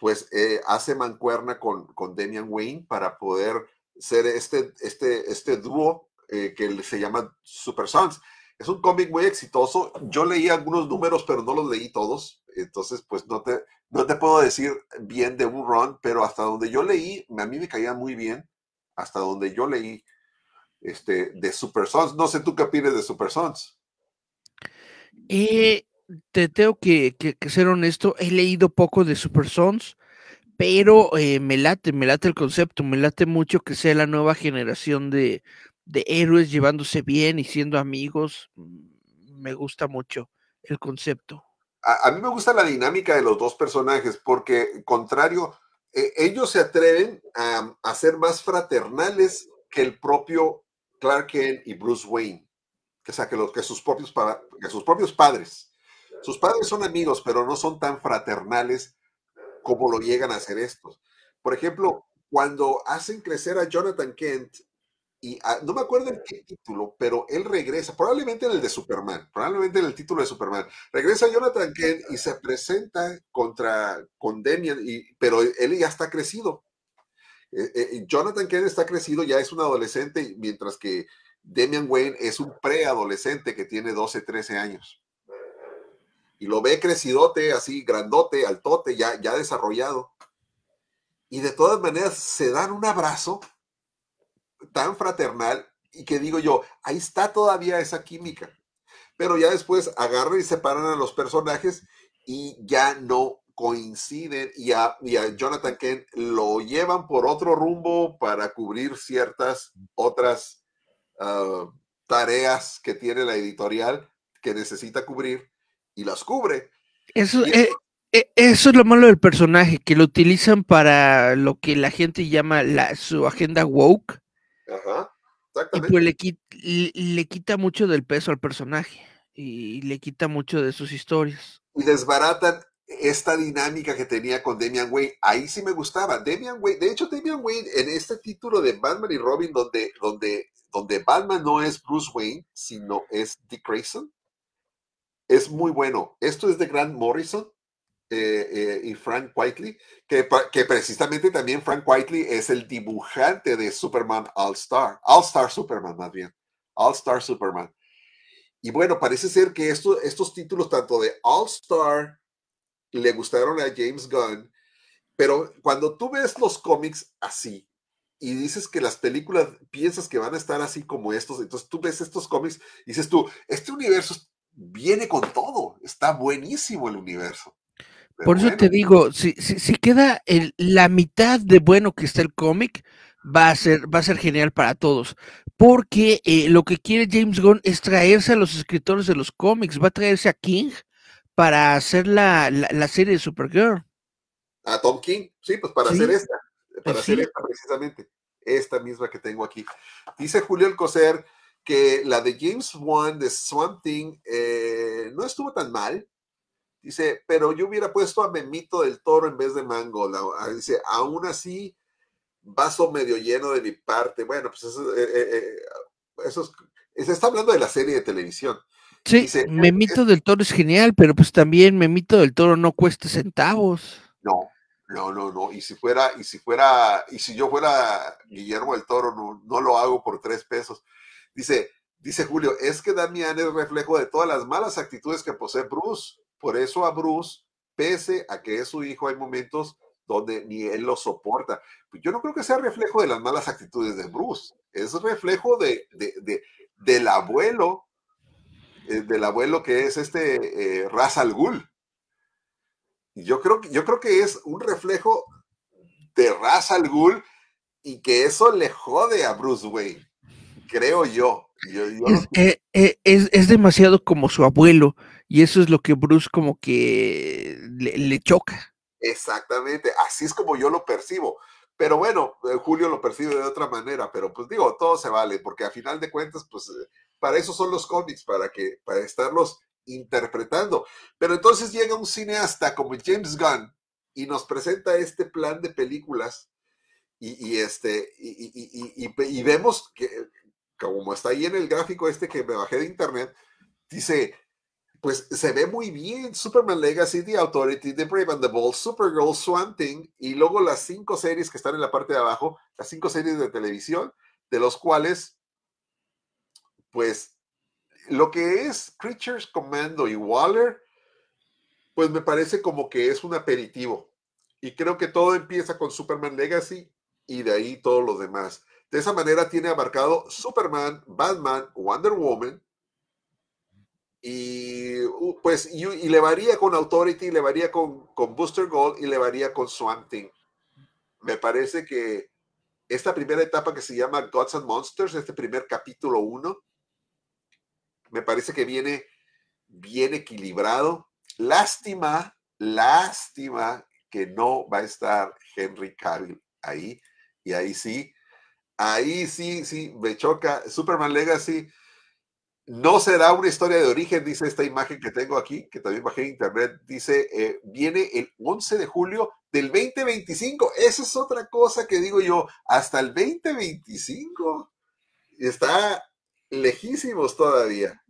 pues eh, hace mancuerna con, con Damian Wayne para poder ser este, este, este dúo eh, que se llama Super Sons. Es un cómic muy exitoso. Yo leí algunos números, pero no los leí todos. Entonces, pues no te, no te puedo decir bien de un run, pero hasta donde yo leí, a mí me caía muy bien. Hasta donde yo leí este, de Super Sons. No sé tú qué opinas de Super Sons. Eh, te tengo que, ser honesto, he leído poco de Super Sons, pero eh, me late, me late el concepto, me late mucho que sea la nueva generación de, héroes llevándose bien y siendo amigos. Mm, me gusta mucho el concepto. A, mí me gusta la dinámica de los dos personajes, porque contrario, eh, ellos se atreven a, ser más fraternales que el propio Clark Kent y Bruce Wayne, que, sea, que, los, que, sus, propios, que sus propios padres. Sus padres son amigos, pero no son tan fraternales como lo llegan a hacer estos. Por ejemplo, cuando hacen crecer a Jonathan Kent, y no me acuerdo en qué título, pero él regresa, probablemente en el de Superman, probablemente en el título de Superman, regresa Jonathan Kent y se presenta contra con Demian, y, pero él ya está crecido. Eh, eh, Jonathan Kent está crecido, ya es un adolescente, mientras que Demian Wayne es un preadolescente que tiene 12, 13 años y lo ve crecidote, así grandote, altote, ya, ya desarrollado. Y de todas maneras se dan un abrazo tan fraternal y que digo yo, ahí está todavía esa química. Pero ya después agarran y separan a los personajes y ya no, coinciden y a, Jonathan Kent lo llevan por otro rumbo para cubrir ciertas otras ah, tareas que tiene la editorial que necesita cubrir y las cubre. Eso, eh, eh, eso es lo malo del personaje, que lo utilizan para lo que la gente llama la, su agenda woke. Ajá, exactamente. Y pues le, le quita mucho del peso al personaje y le quita mucho de sus historias. Y desbaratan esta dinámica que tenía con Damian Wayne, ahí sí me gustaba. Damian Wayne, de hecho, Damian Wayne en este título de Batman y Robin, donde, donde, donde Batman no es Bruce Wayne, sino es Dick Grayson, es muy bueno. Esto es de Grant Morrison eh, eh, y Frank Whiteley, que, que, precisamente también Frank Whiteley es el dibujante de Superman All Star, All Star Superman más bien, All Star Superman. Y bueno, parece ser que esto, estos títulos, tanto de All Star le gustaron a James Gunn, pero cuando tú ves los cómics así y dices que las películas piensas que van a estar así como estos, entonces tú ves estos cómics y dices tú, este universo viene con todo, está buenísimo el universo. Por eso te digo, si, si, queda el, la mitad de bueno que está el cómic, va a ser, va a ser genial para todos. Porque eh, lo que quiere James Gunn es traerse a los escritores de los cómics, va a traerse a King, para hacer la, la, serie de Supergirl. A Tom King, sí, pues para hacer esta, para hacer esta precisamente, esta misma que tengo aquí. Dice Julio Alcocer que la de James Wan de Swamp Thing eh, no estuvo tan mal. Dice, pero yo hubiera puesto a Memito del Toro en vez de Mango. Ah, dice, aún así, vaso medio lleno de mi parte. Bueno, pues eso, eh, eh, eso es, se está hablando de la serie de televisión. Sí, Memito del Toro es genial, pero pues también Memito del Toro no cuesta centavos. No, no, no, no. Y si fuera, y si fuera, y si yo fuera Guillermo del Toro, no, no lo hago por tres pesos. Dice, dice Julio, es que Damián es reflejo de todas las malas actitudes que posee Bruce. Por eso a Bruce, pese a que es su hijo, hay momentos donde ni él lo soporta. Pues yo no creo que sea reflejo de las malas actitudes de Bruce. Es reflejo de, de, de del abuelo eh, del abuelo que es este eh, Ras Al Ghul. Yo creo, yo creo que es un reflejo de Ras Al Ghul y que eso le jode a Bruce Wayne, creo yo. Eh, es, es, demasiado como su abuelo y eso es lo que Bruce como que le, le choca. Exactamente, así es como yo lo percibo. Pero bueno, Julio lo percibe de otra manera, pero pues digo, todo se vale, porque a final de cuentas, pues para eso son los cómics, para que, para estarlos interpretando. Pero entonces llega un cineasta como James Gunn y nos presenta este plan de películas y, este, y, vemos que, como está ahí en el gráfico este que me bajé de internet, dice, pues se ve muy bien Superman Legacy, The Authority, The Brave and the Bold, Supergirl, Swamp Thing, y luego las cinco series que están en la parte de abajo, las cinco series de televisión, de los cuales pues lo que es Creatures Commando y Waller, pues me parece como que es un aperitivo. Y creo que todo empieza con Superman Legacy y de ahí todos los demás. De esa manera tiene abarcado Superman, Batman, Wonder Woman. Y pues y, le varía con Authority, le varía con, con Booster Gold y le varía con Swamp Thing. Me parece que esta primera etapa que se llama Gods and Monsters, este primer capítulo 1, me parece que viene bien equilibrado. Lástima, lástima que no va a estar Henry Cavill ahí. Y ahí sí, ahí sí, sí, me choca. Superman Legacy no será una historia de origen, dice esta imagen que tengo aquí, que también bajé en internet. Dice, eh, viene el 11 de julio del 2025. Esa es otra cosa que digo yo, hasta el 2025. Está lejísimos todavía.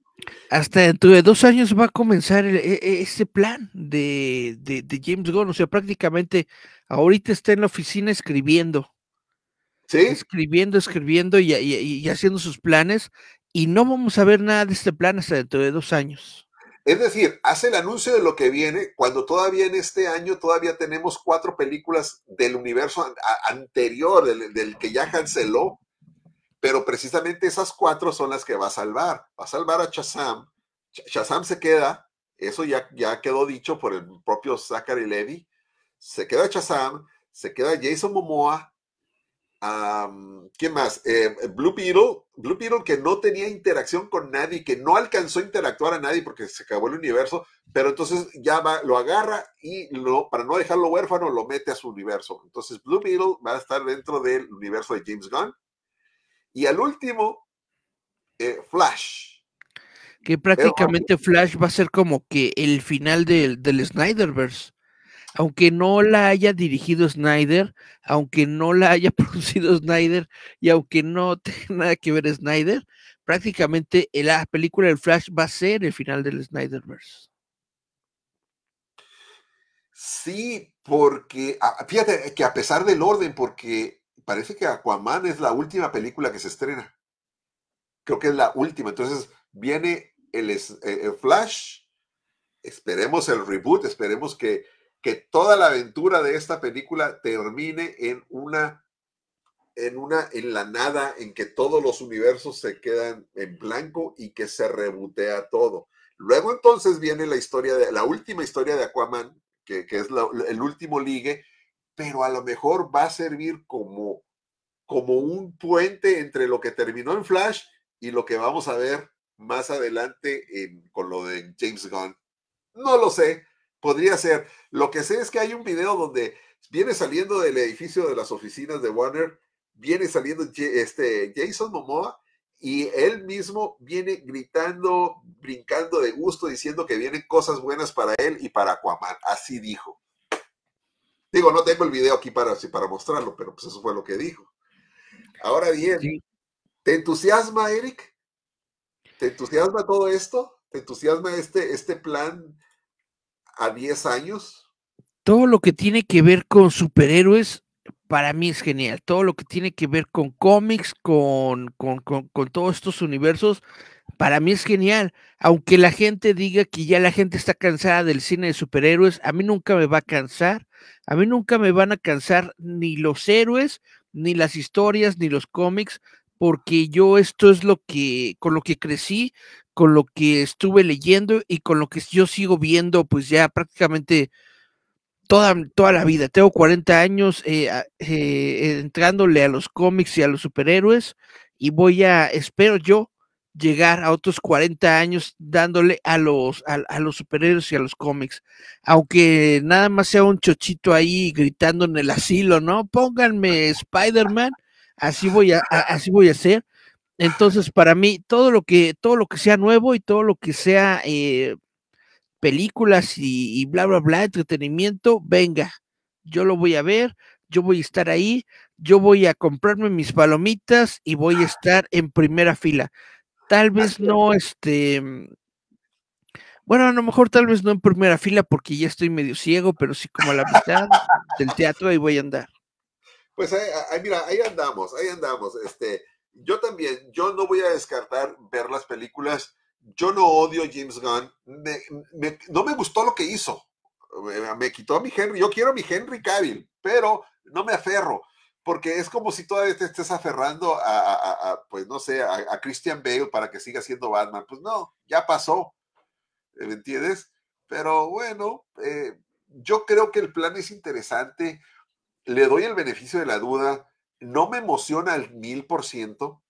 Hasta dentro de dos años va a comenzar e, e, ese plan de, de, James Gunn. O sea, prácticamente ahorita está en la oficina escribiendo. ¿Sí? Escribiendo, escribiendo y, y, haciendo sus planes. Y no vamos a ver nada de este plan hasta dentro de dos años. Es decir, hace el anuncio de lo que viene cuando todavía en este año todavía tenemos cuatro películas del universo anterior, del, del que ya canceló pero precisamente esas cuatro son las que va a salvar. Va a salvar a Shazam. Shazam se queda Eso ya, ya quedó dicho por el propio Zachary Levy. Se queda Chazam, se queda Jason Momoa. ¿Quién más? Eh, Blue Beetle. Blue Beetle que no tenía interacción con nadie, que no alcanzó a interactuar a nadie porque se acabó el universo, pero entonces ya va, lo agarra y lo, para no dejarlo huérfano lo mete a su universo. Entonces Blue Beetle va a estar dentro del universo de James Gunn. Y al último, eh, Flash que prácticamente Flash va a ser como que el final del, del Snyderverse. Aunque no la haya dirigido Snyder, aunque no la haya producido Snyder y aunque no tenga nada que ver Snyder, prácticamente la película del Flash va a ser el final del Snyderverse. Sí, porque fíjate que a pesar del orden, porque parece que Aquaman es la última película que se estrena. Creo que es la última. Entonces viene el, eh, Flash, esperemos el reboot, esperemos que, que toda la aventura de esta película termine en una en una en la nada en que todos los universos se quedan en blanco y que se rebotea todo. Luego entonces viene la historia de la última historia de Aquaman, que, es el último ligue, pero a lo mejor va a servir como como un puente entre lo que terminó en Flash y lo que vamos a ver más adelante con lo de James Gunn. No lo sé, podría ser. Lo que sé es que hay un video donde viene saliendo del edificio de las oficinas de Warner, viene saliendo este Jason Momoa y él mismo viene gritando, brincando de gusto, diciendo que vienen cosas buenas para él y para Aquaman. Así dijo. Digo, no tengo el video aquí para, para mostrarlo, pero pues eso fue lo que dijo. Ahora bien, ¿te entusiasma, Eric? ¿Te entusiasma todo esto? ¿Te entusiasma este, este plan a 10 años? Todo lo que tiene que ver con superhéroes, para mí es genial. Todo lo que tiene que ver con cómics, con, con, con todos estos universos, para mí es genial. Aunque la gente diga que ya la gente está cansada del cine de superhéroes, a mí nunca me va a cansar. A mí nunca me van a cansar ni los héroes, ni las historias, ni los cómics, porque yo esto es lo que, con lo que crecí, con lo que estuve leyendo y con lo que yo sigo viendo, pues ya prácticamente toda, toda la vida. Tengo 40 años eh, eh, entrándole a los cómics y a los superhéroes y voy a, espero yo, llegar a otros 40 años dándole a los, a, los superhéroes y a los cómics. Aunque nada más sea un chochito ahí gritando en el asilo, ¿no? Pónganme Spider-Man así voy a, así voy a hacer. Entonces, para mí, todo lo que, todo lo que sea nuevo y todo lo que sea eh, películas y, bla, bla, bla, entretenimiento, venga, yo lo voy a ver, yo voy a estar ahí, yo voy a comprarme mis palomitas y voy a estar en primera fila. Tal vez no, este, bueno, a lo mejor tal vez no en primera fila porque ya estoy medio ciego, pero sí como a la mitad del teatro ahí voy a andar. Pues ahí, mira, ahí andamos, ahí andamos. Este, yo también, yo no voy a descartar ver las películas. Yo no odio a James Gunn. no me gustó lo que hizo. Me, quitó a mi Henry. Yo quiero a mi Henry Cavill, pero no me aferro. Porque es como si todavía te estés aferrando a, pues no sé, a, Christian Bale para que siga siendo Batman. Pues no, ya pasó. ¿Me entiendes? Pero bueno, eh, yo creo que el plan es interesante le doy el beneficio de la duda, no me emociona al mil por ciento,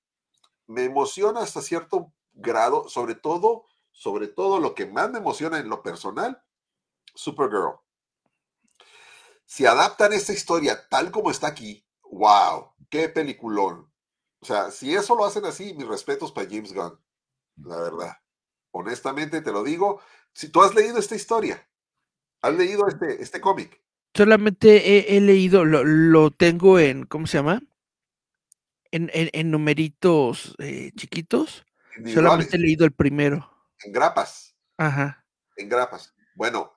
me emociona hasta cierto grado, sobre todo, sobre todo lo que más me emociona en lo personal, Supergirl. Si adaptan esta historia tal como está aquí, wow, qué peliculón. O sea, si eso lo hacen así, mis respetos para James Gunn, la verdad. Honestamente te lo digo, si tú has leído esta historia, has leído este, este cómic, solamente he, leído, lo, tengo en, ¿cómo se llama? En, en, numeritos eh, chiquitos. Solamente he leído el primero. En grapas. Ajá. En grapas. Bueno,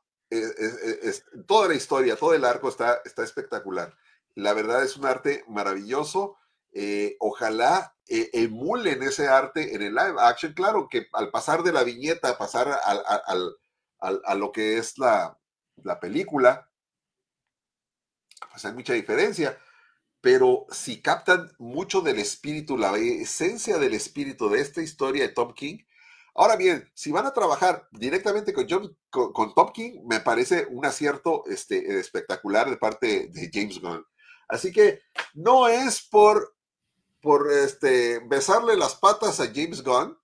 toda la historia, todo el arco está, está espectacular. La verdad es un arte maravilloso. Eh, ojalá eh, emulen ese arte en el live action. Claro que al pasar de la viñeta, pasar a lo que es la, la película, pues hay mucha diferencia. Pero si captan mucho del espíritu, la esencia del espíritu de esta historia de Tom King, Ahora bien, si van a trabajar directamente con, John, con, Top King, me parece un acierto este, espectacular de parte de James Gunn. Así que no es por, por este, besarle las patas a James Gunn.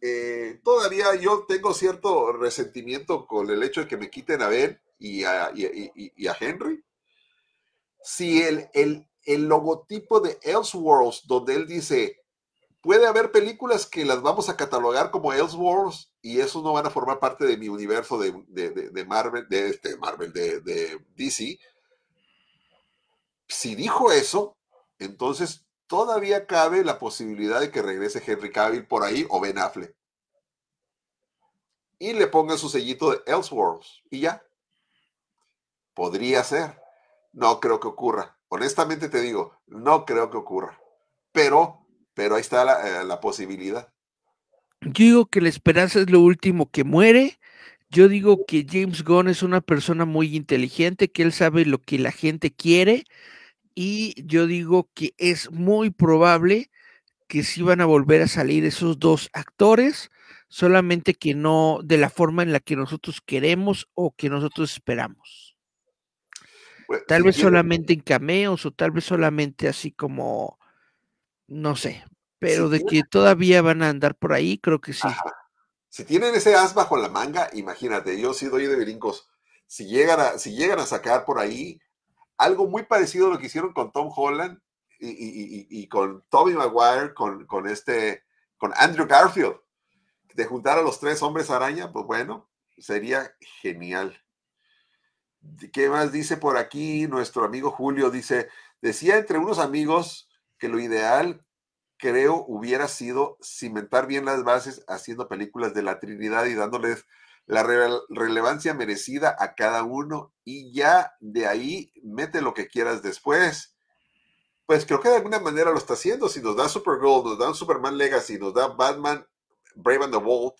Eh, todavía yo tengo cierto resentimiento con el hecho de que me quiten a Ben y a, y, a Henry. Si el, el, el logotipo de Elseworlds, donde él dice puede haber películas que las vamos a catalogar como Elseworlds y esos no van a formar parte de mi universo de, Marvel, de este Marvel, de, DC. Si dijo eso, entonces todavía cabe la posibilidad de que regrese Henry Cavill por ahí o Ben Affleck. Y le pongan su sellito de Elseworlds y ya. Podría ser. No creo que ocurra. Honestamente te digo, no creo que ocurra. Pero pero ahí está la, eh, posibilidad. Yo digo que la esperanza es lo último que muere. Yo digo que James Gunn es una persona muy inteligente, que él sabe lo que la gente quiere y yo digo que es muy probable que sí van a volver a salir esos dos actores, solamente que no de la forma en la que nosotros queremos o que nosotros esperamos. Pues, tal vez solamente en cameos o tal vez solamente así como no sé, pero de que todavía van a andar por ahí, creo que sí. Si tienen ese as bajo la manga, imagínate, yo sí doy de brincos. Si llegan a, si llegan a sacar por ahí algo muy parecido a lo que hicieron con Tom Holland y, con Tommy Maguire, con, con, este, con Andrew Garfield, de juntar a los tres hombres araña, pues bueno, sería genial. ¿Qué más dice por aquí nuestro amigo Julio? Dice, decía entre unos amigos que lo ideal, creo, hubiera sido cimentar bien las bases haciendo películas de la Trinidad y dándoles la relevancia merecida a cada uno y ya de ahí mete lo que quieras después. Pues creo que de alguna manera lo está haciendo. Si nos da Supergirl, nos da un Superman Legacy, nos da Batman, Brave and the Bold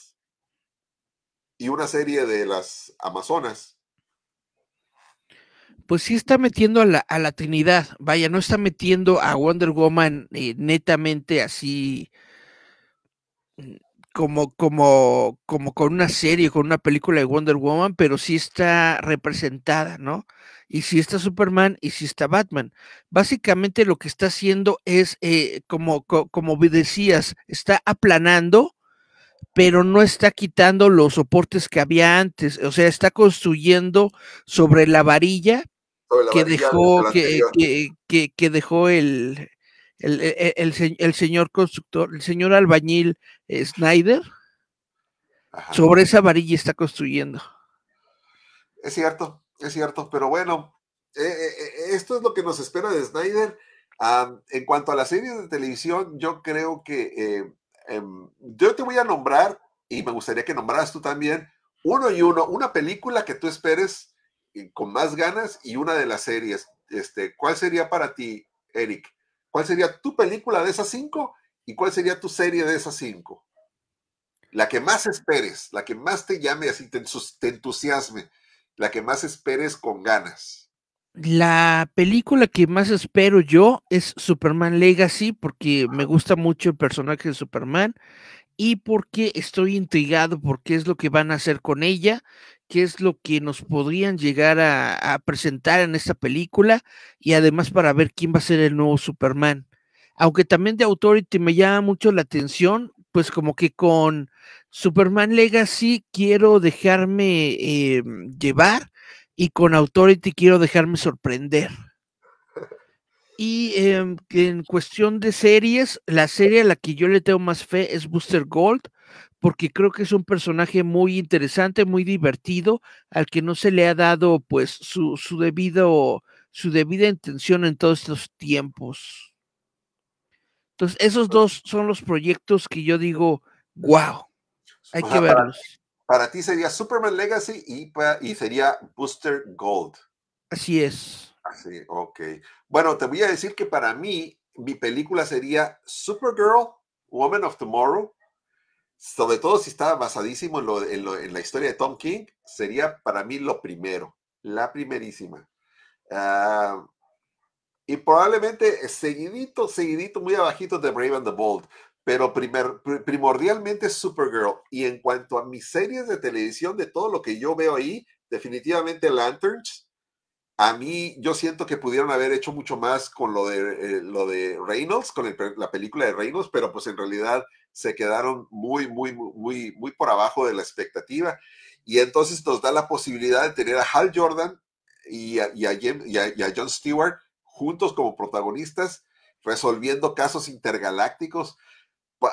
y una serie de las Amazonas, pues sí está metiendo a la, a la Trinidad, vaya, no está metiendo a Wonder Woman eh, netamente así como, como, como con una serie, con una película de Wonder Woman, pero sí está representada, ¿no? Y sí está Superman y sí está Batman. Básicamente lo que está haciendo es, eh, como, como decías, está aplanando, pero no está quitando los soportes que había antes, o sea, está construyendo sobre la varilla que dejó, que, que, que, dejó el, el, el, señor constructor, el señor albañil eh, Snyder, sobre esa varilla está construyendo. Es cierto, es cierto, pero bueno, eh, eh, esto es lo que nos espera de Snyder. en cuanto a las series de televisión, yo creo que em, yo te voy a nombrar, y me gustaría que nombraras tú también, uno y uno, una película que tú esperes con más ganas y una de las series. Este, ¿Cuál sería para ti, Eric? ¿Cuál sería tu película de esas cinco y cuál sería tu serie de esas cinco? La que más esperes, la que más te llame así, te, entusiasme, la que más esperes con ganas. La película que más espero yo es Superman Legacy porque me gusta mucho el personaje de Superman y porque estoy intrigado por qué es lo que van a hacer con ella qué es lo que nos podrían llegar a, presentar en esta película y además para ver quién va a ser el nuevo Superman. Aunque también de Authority me llama mucho la atención, pues como que con Superman Legacy quiero dejarme eh, llevar y con Authority quiero dejarme sorprender. Y em, en cuestión de series, la serie a la que yo le tengo más fe es Booster Gold, porque creo que es un personaje muy interesante, muy divertido, al que no se le ha dado pues su, su debido, su debida intención en todos estos tiempos. Entonces, esos dos son los proyectos que yo digo, wow, hay que verlos. Para, ti sería Superman Legacy y, y sería Booster Gold. Así es. Así, ok. Bueno, te voy a decir que para mí, mi película sería Supergirl, Woman of Tomorrow, sobre todo si está basadísimo en, la historia de Tom King, sería para mí lo primero, la primerísima. Ah, y probablemente seguidito, seguidito, muy abajito de Brave and the Bold. pero primer, primordialmente Supergirl. Y en cuanto a mis series de televisión, de todo lo que yo veo ahí, definitivamente Lanterns. A mí, yo siento que pudieron haber hecho mucho más con lo de, eh, lo de Reynolds, con la película de Reynolds, pero pues en realidad se quedaron muy, muy, muy, muy por abajo de la expectativa. Y entonces nos da la posibilidad de tener a Hal Jordan y a, y a John Stewart juntos como protagonistas, resolviendo casos intergalácticos.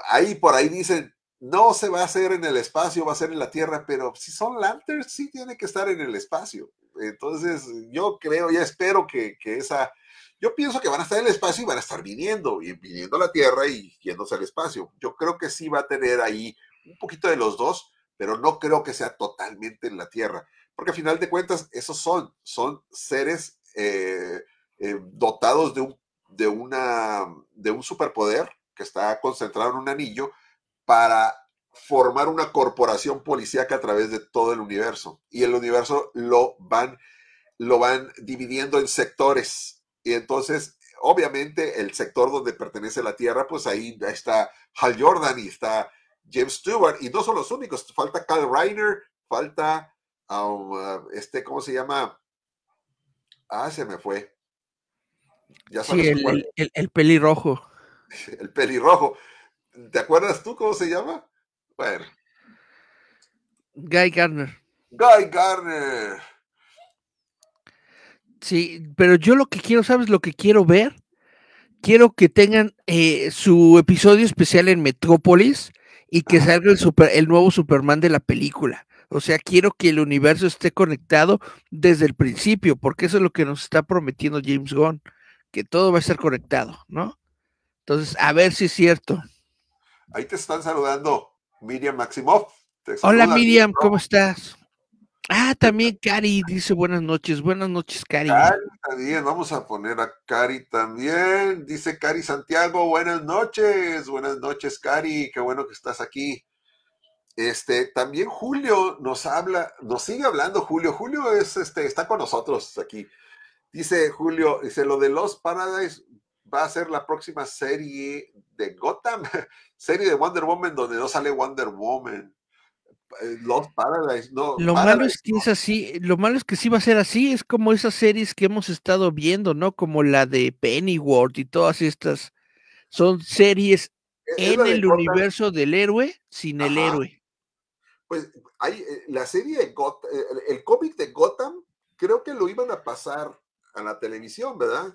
Ahí por ahí dicen, no se va a hacer en el espacio, va a ser en la Tierra, pero si son lanterns, sí tiene que estar en el espacio. Entonces, yo creo, ya espero que, esa, yo pienso que van a estar en el espacio y van a estar viniendo, y viniendo a la Tierra y yéndose al espacio. Yo creo que sí va a tener ahí un poquito de los dos, pero no creo que sea totalmente en la Tierra, porque a final de cuentas, esos son, son seres eh, eh, dotados de un, de, una, de un superpoder que está concentrado en un anillo para formar una corporación policíaca a través de todo el universo. Y el universo lo van, lo van dividiendo en sectores. Y entonces, obviamente, el sector donde pertenece la Tierra, pues ahí está Hal Jordan y está James Stewart. Y no son los únicos. Falta Kyle Reiner, falta, um, uh, este, ¿cómo se llama? Ah, se me fue. Ya sí, el, el, el pelirrojo. El pelirrojo. ¿Te acuerdas tú cómo se llama? Bueno. Guy Garner. Guy Garner. Sí, pero yo lo que quiero, ¿sabes lo que quiero ver? Quiero que tengan eh, su episodio especial en Metrópolis y que salga el, super, el nuevo Superman de la película. O sea, quiero que el universo esté conectado desde el principio, porque eso es lo que nos está prometiendo James Gunn, que todo va a estar conectado, ¿no? Entonces, a ver si es cierto. Ahí te están saludando Miriam Maximov. Hola Miriam, ¿cómo estás? Ah, también Cari dice buenas noches. Buenas noches, Cari. Cari también, vamos a poner a Cari también. Dice Cari Santiago, buenas noches. Buenas noches, Cari. Qué bueno que estás aquí. Este, también Julio nos habla, nos sigue hablando Julio. Julio es, este, está con nosotros aquí. Dice Julio, dice lo de los Paradise va a ser la próxima serie de Gotham, serie de Wonder Woman donde no sale Wonder Woman. Eh, Lost Paradise, no. Lo malo es que es así, lo malo es que sí va a ser así, es como esas series que hemos estado viendo, ¿no? Como la de Pennyworth y todas estas. Son series en el universo del héroe sin el héroe. Pues hay eh, la serie de Gotham, eh, el, cómic de Gotham, creo que lo iban a pasar a la televisión, ¿verdad?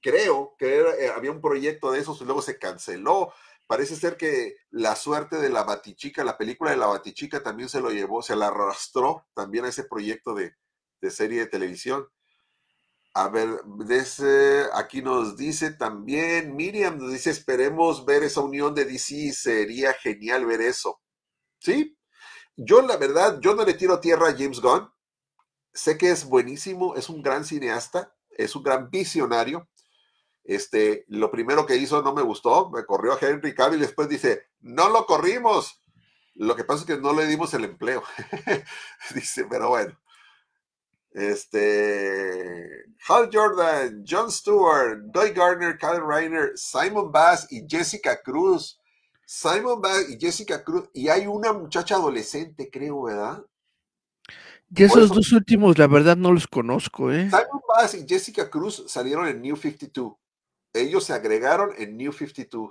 Creo que eh, había un proyecto de esos y luego se canceló. Parece ser que la suerte de la Batichica, la película de la Batichica también se lo llevó, se la arrastró también a ese proyecto de, serie de televisión. A ver, aquí nos dice también, Miriam nos dice, esperemos ver esa unión de DC, sería genial ver eso. ¿Sí? Yo la verdad, yo no le tiro tierra a James Gunn. Sé que es buenísimo, es un gran cineasta, es un gran visionario, este, lo primero que hizo no me gustó, me corrió a Henry Cavill después dice, no lo corrimos. Lo que pasa es que no le dimos el empleo. dice, pero bueno. Este, Hal Jordan, John Stewart, Doy Gardner, Kyle Reiner, Simon Bass y Jessica Cruz. Simon Bass y Jessica Cruz. Y hay una muchacha adolescente, creo, ¿verdad? Y esos dos últimos, la verdad, no los conozco, ¿eh? Simon Bass y Jessica Cruz salieron en New 52 ellos se agregaron en New 52.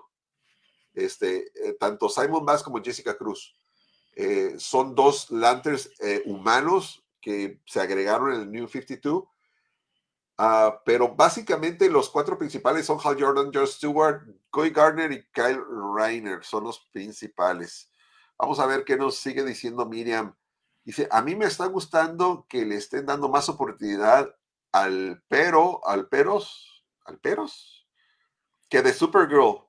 Este, eh, tanto Simon Bass como Jessica Cruz. Eh, son dos Lanterns eh, humanos que se agregaron en el New 52. Ah, pero básicamente los cuatro principales son Hal Jordan, George Stewart, Guy Gardner y Kyle Reiner. Son los principales. Vamos a ver qué nos sigue diciendo Miriam. Dice, a mí me está gustando que le estén dando más oportunidad al pero, al peros, al peros, que de Supergirl,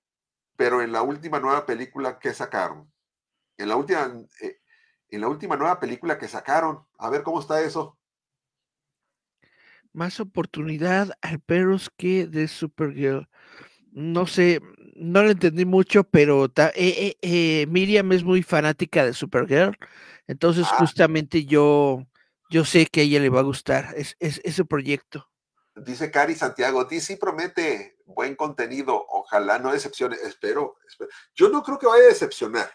pero en la última nueva película que sacaron. En la última, eh, en la última nueva película que sacaron. A ver cómo está eso. Más oportunidad al Perros que de Supergirl. No sé, no lo entendí mucho, pero eh, eh, Miriam es muy fanática de Supergirl. Entonces, ah. justamente yo, yo sé que a ella le va a gustar ese proyecto. Dice Cari Santiago, DC promete buen contenido. Ojalá no decepcione, espero, espero. Yo no creo que vaya a decepcionar.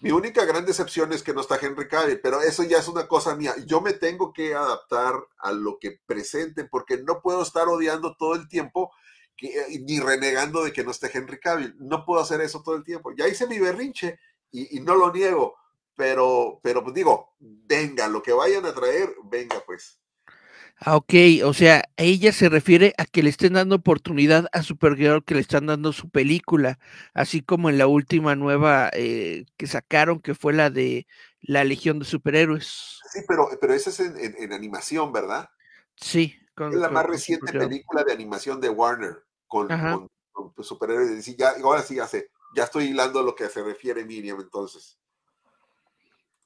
Mi única gran decepción es que no está Henry Cavill, pero eso ya es una cosa mía. Yo me tengo que adaptar a lo que presenten porque no puedo estar odiando todo el tiempo que, ni renegando de que no esté Henry Cavill. No puedo hacer eso todo el tiempo. Ya hice mi berrinche y, y no lo niego, pero, pero pues digo, venga, lo que vayan a traer, venga pues. Ah, ok, o sea, ella se refiere a que le estén dando oportunidad a Supergirl, que le están dando su película, así como en la última nueva eh, que sacaron, que fue la de la Legión de Superhéroes. Sí, pero, pero esa es en, animación, ¿verdad? Sí. es la más reciente película de animación de Warner con, superhéroes. Y ya, ahora sí, ya sé, ya estoy hilando lo que se refiere Miriam entonces.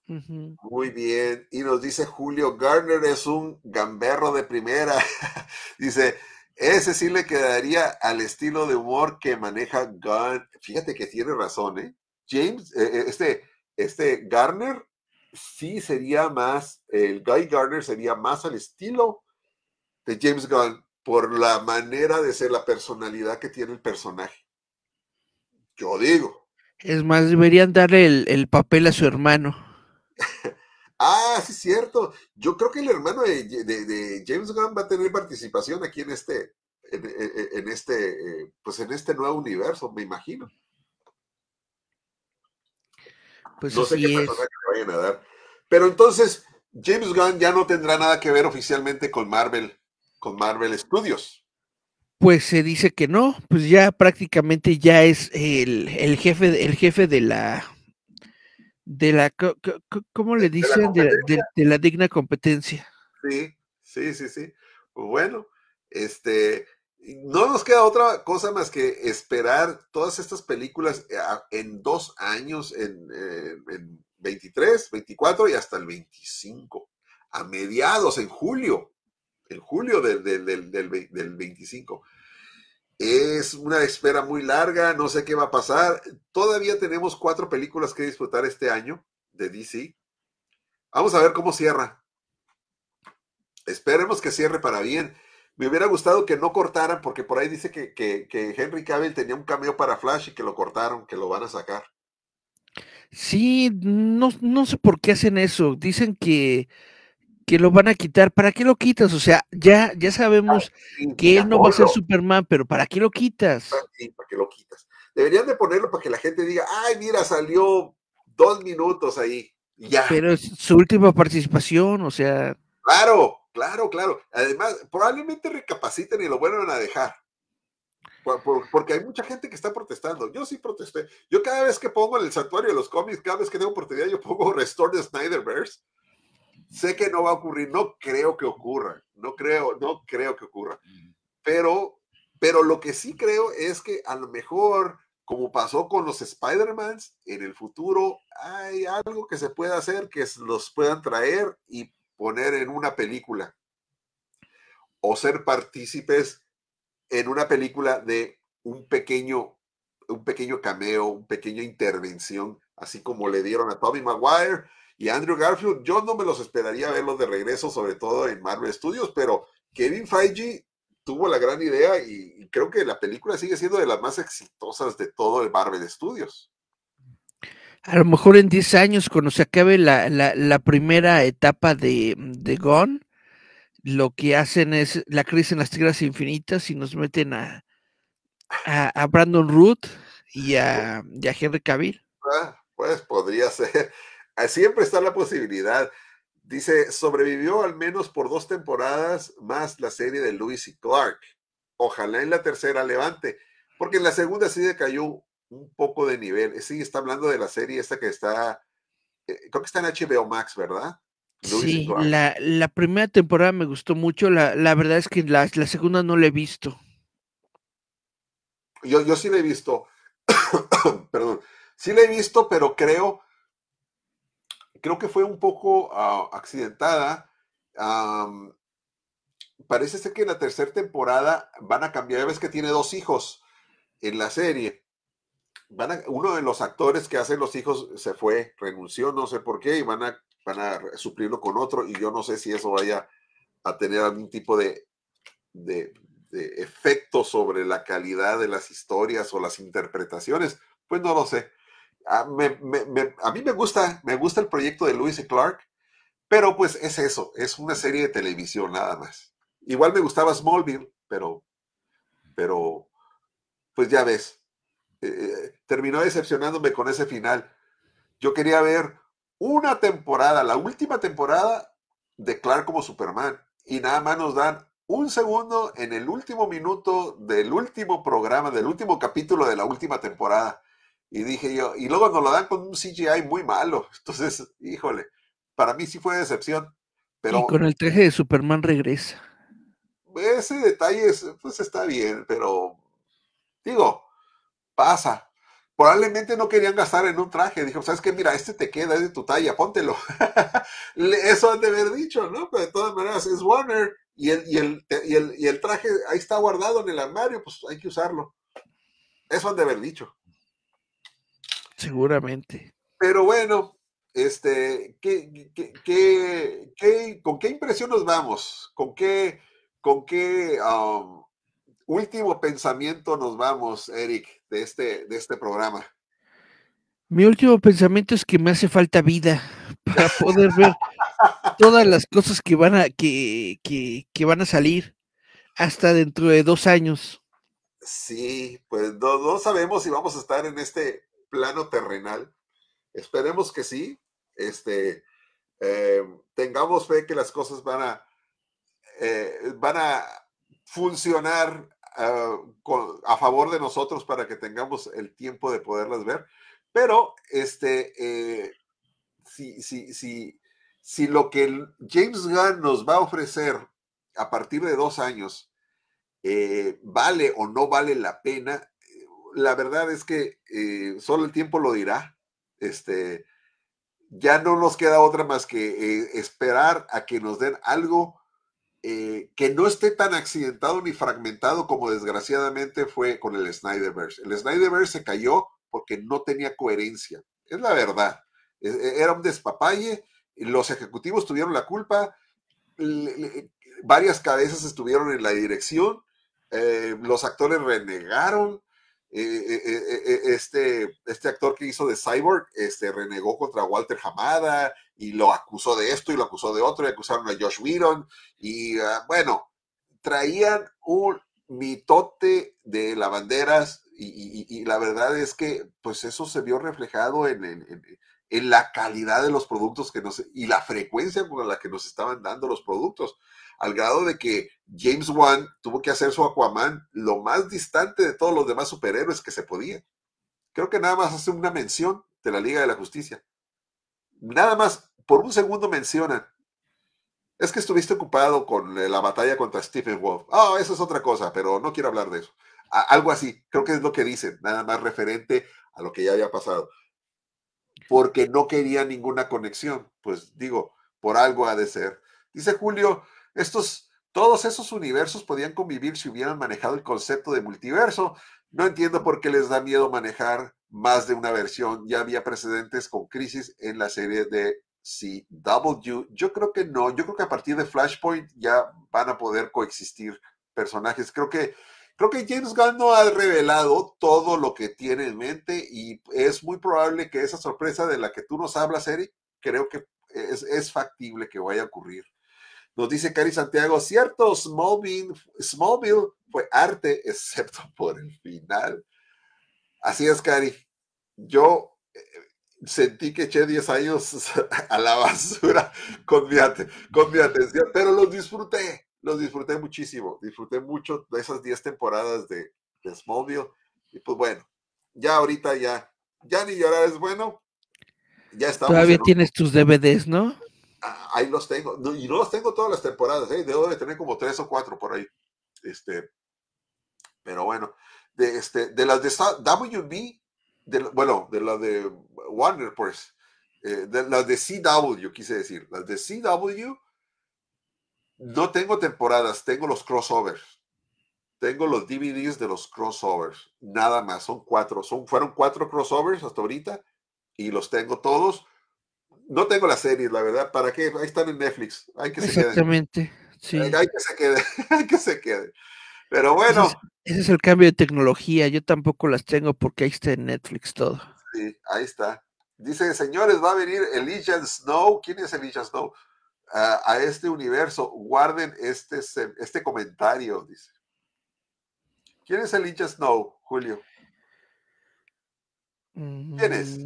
Muy bien. Y nos dice Julio, Garner es un gamberro de primera. dice, ese sí le quedaría al estilo de humor que maneja Gunn. Fíjate que tiene razón, ¿eh? James, eh, eh, este, este Garner sí sería más, el Guy Garner sería más al estilo de James Gunn por la manera de ser, la personalidad que tiene el personaje. Yo digo. Es más, deberían darle el papel a su hermano. ah, sí, cierto. Yo creo que el hermano de, James Gunn va a tener participación aquí en este, en, este, eh, pues en este nuevo universo, me imagino. Pues no sé qué personaje le vayan a dar. Pero entonces, James Gunn ya no tendrá nada que ver oficialmente con Marvel, con Marvel Studios. Pues se dice que no, pues ya prácticamente ya es el, el jefe, el jefe de la de la, ¿cómo le dicen? De la, digna competencia. Sí, sí, sí, sí. Pues bueno, este, no nos queda otra cosa más que esperar todas estas películas eh, en dos años, en, 23, 24 y hasta el 25, a mediados, en julio, en julio del, del, del, del 25. Es una espera muy larga, no sé qué va a pasar. Todavía tenemos cuatro películas que disfrutar este año de DC. Vamos a ver cómo cierra. Esperemos que cierre para bien. Me hubiera gustado que no cortaran, porque por ahí dice que, que, Henry Cavill tenía un cameo para Flash y que lo cortaron, que lo van a sacar. Sí, no, no sé por qué hacen eso. Dicen que que lo van a quitar. ¿Para qué lo quitas? O sea, ya, ya sabemos ah, que él no va a ser Superman, pero ¿para qué lo quitas? Sí, ¿para qué lo quitas? Deberían de ponerlo para que la gente diga, ay, mira, salió dos minutos ahí. Ya. Pero es su última participación, o sea. Claro, claro, claro. Además, probablemente recapaciten y lo vuelvan a dejar. porque hay mucha gente que está protestando. Yo sí protesté. Yo cada vez que pongo en el santuario de los cómics, cada vez que tengo oportunidad, yo pongo Restore the Snyderverse Sé que no va a ocurrir, no creo que ocurra, no creo, no creo que ocurra. Pero, pero lo que sí creo es que a lo mejor, como pasó con los Spider-Mans, en el futuro hay algo que se pueda hacer que los puedan traer y poner en una película o ser partícipes en una película de un pequeño, un pequeño cameo, una pequeña intervención, así como le dieron a Tommy Maguire y Andrew Garfield, yo no me los esperaría verlos de regreso, sobre todo en Marvel Studios, pero Kevin Feige tuvo la gran idea y, creo que la película sigue siendo de las más exitosas de todo el Marvel Studios. A lo mejor en 10 años, cuando se acabe la, primera etapa de, de Gone, lo que hacen es la crisis en las tierras infinitas y nos meten a, a, Brandon Root y a, y a Henry Cavill. Ah, pues podría ser. Siempre está la posibilidad. Dice, sobrevivió al menos por dos temporadas más la serie de Lewis y Clark. Ojalá en la tercera levante, porque en la segunda sí cayó un poco de nivel. Sí, está hablando de la serie esta que está, eh, creo que está en HBO Max, ¿verdad? sí, la, primera temporada me gustó mucho, la, verdad es que la, la, segunda no la he visto. Yo, yo sí la he visto, perdón, sí la he visto, pero creo creo que fue un poco ah, accidentada. parece ser que en la tercera temporada van a cambiar, ves que tiene dos hijos en la serie. Van uno de los actores que hacen los hijos se fue, renunció, no sé por qué, y van a, van a suplirlo con otro, y yo no sé si eso vaya a tener algún tipo de, de efecto sobre la calidad de las historias o las interpretaciones, pues no lo sé. A, mí me gusta, me gusta el proyecto de Lewis y Clark, pero pues es eso, es una serie de televisión nada más. Igual me gustaba Smallville, pero, pero, pues ya ves, eh, terminó decepcionándome con ese final. Yo quería ver una temporada, la última temporada de Clark como Superman, y nada más nos dan un segundo en el último minuto del último programa, del último capítulo de la última temporada. Y dije yo, y luego nos lo dan con un CGI muy malo. Entonces, híjole, para mí sí fue decepción. Pero, y con el traje de Superman regresa. Ese detalle, pues está bien, pero digo, pasa. Probablemente no querían gastar en un traje. Dijo, ¿sabes qué? Mira, este te queda, es de tu talla, póntelo. Eso han de haber dicho, ¿no? Pero de todas maneras, es Warner y el, y el, y el, y el traje ahí está guardado en el armario, pues hay que usarlo. Eso han de haber dicho. Seguramente. Pero bueno, este, ¿qué, qué, con qué impresión nos vamos? ¿Con qué, con qué um, último pensamiento nos vamos, Eric, de este, de este programa? Mi último pensamiento es que me hace falta vida para poder ver todas las cosas que van a, que, que, van a salir hasta dentro de dos años. Sí, pues no, no sabemos si vamos a estar en este plano terrenal. Esperemos que sí, este, eh, tengamos fe que las cosas van a, eh, van a funcionar ah, a favor de nosotros para que tengamos el tiempo de poderlas ver. Pero este, eh, si, si, si, si lo que James Gunn nos va a ofrecer a partir de dos años vale o no vale la pena, la verdad es que solo el tiempo lo dirá. Este, ya no nos queda otra más que eh, esperar a que nos den algo eh, que no esté tan accidentado ni fragmentado como desgraciadamente fue con el Snyderverse. El Snyderverse se cayó porque no tenía coherencia. Es la verdad. E, e, era un despapalle, los ejecutivos tuvieron la culpa, varias cabezas estuvieron en la dirección, eh, los actores renegaron, eh, eh, eh, este, este actor que hizo de Cyborg este, renegó contra Walter Hamada y lo acusó de esto y lo acusó de otro y acusaron a Josh Whedon y ah, bueno, traían un mitote de lavanderas y, y, la verdad es que pues eso se vio reflejado en, en, en, la calidad de los productos que nos, y la frecuencia con la que nos estaban dando los productos al grado de que James Wan tuvo que hacer su Aquaman lo más distante de todos los demás superhéroes que se podía. Creo que nada más hace una mención de la Liga de la Justicia. Nada más, por un segundo mencionan. Es que estuviste ocupado con la batalla contra Stephen Wolf. Ah, eso es otra cosa, pero no quiero hablar de eso. algo así, creo que es lo que dicen, nada más referente a lo que ya había pasado. Porque no quería ninguna conexión. Pues digo, por algo ha de ser. Dice Julio, estos, todos esos universos podían convivir si hubieran manejado el concepto de multiverso. No entiendo por qué les da miedo manejar más de una versión. Ya había precedentes con Crisis en la serie de CW. Yo creo que no. Yo creo que a partir de Flashpoint ya van a poder coexistir personajes. Creo que creo que James Gunn no ha revelado todo lo que tiene en mente y es muy probable que esa sorpresa de la que tú nos hablas, Eric, creo que es, es factible que vaya a ocurrir. Nos dice Cari Santiago, cierto, Smallville, Smallville fue arte, excepto por el final. Así es, Cari. Yo eh, sentí que eché 10 años a la basura con mi, con mi atención, pero los disfruté, los disfruté muchísimo. Disfruté mucho de esas 10 temporadas de, de Smallville. Y pues bueno, ya ahorita ya, ya ni llorar es bueno. Ya estamos. Todavía tienes tus DVDs, ¿no? Ah, ahí los tengo. y no los tengo todas las temporadas, ¿eh? debo de tener como tres o cuatro por ahí. Este, pero bueno, de, este, de las de WB, de, bueno, de las de Warner, pues, eh, de las de CW, quise decir, las de CW, no tengo temporadas, tengo los crossovers. Tengo los DVDs de los crossovers, nada más, son cuatro, son, fueron cuatro crossovers hasta ahorita y los tengo todos no tengo la serie, la verdad. ¿Para qué? Ahí están en Netflix. Hay que Exactamente. Sí. Hay, que se quede. hay que se quede. Pero bueno. Ese es, ese es, el cambio de tecnología. Yo tampoco las tengo porque ahí está en Netflix todo. Sí, ahí está. Dice, señores, va a venir Elijah Snow. ¿Quién es Elijah Snow? Uh, a este universo. Guarden este, este comentario, dice. ¿Quién es Elijah Snow, Julio? ¿Quién es?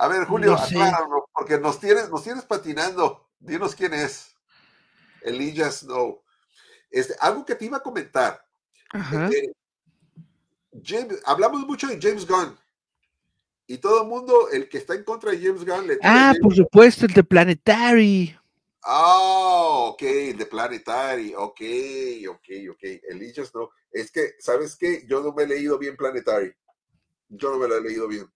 A ver, Julio, No sé. acláranos, porque nos tienes, nos tienes patinando. Dinos quién es. Elijah Snow. Este, algo que te iba a comentar. Ajá. Eh, James- hablamos mucho de James Gunn. Y todo el mundo, el que está en contra de James Gunn, le Ah, por supuesto, el de Planetary. Ah, ok, de Planetary, ok, ok, ok. Elijah Snow. Es que, ¿sabes qué? Yo no me he leído bien Planetary. Yo no me lo he leído bien.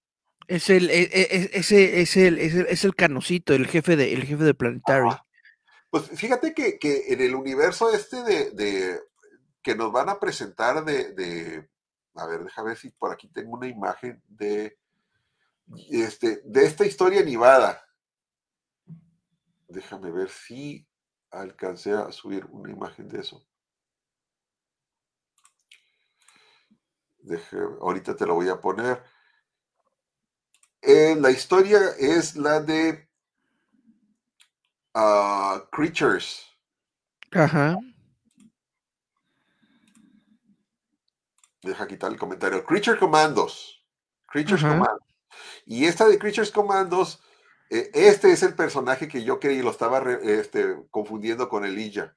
Es el, e- e- e- ese, es el, es el, es el el jefe de, el jefe de Planetary. Pues fíjate que, que en el universo este de, de- que nos van a presentar de, de- a ver, déjame ver si por aquí tengo una imagen de este de esta historia animada. Déjame ver si alcancé a subir una imagen de eso. Ahorita te lo voy a poner. Eh, la historia es la de ah, Creatures. Ajá. Deja quitar el comentario. Creature Commandos. Creatures Ajá. Commandos. Y esta de Creatures Commandos, eh, este es el personaje que yo creí, lo estaba re- este, confundiendo con Elijah.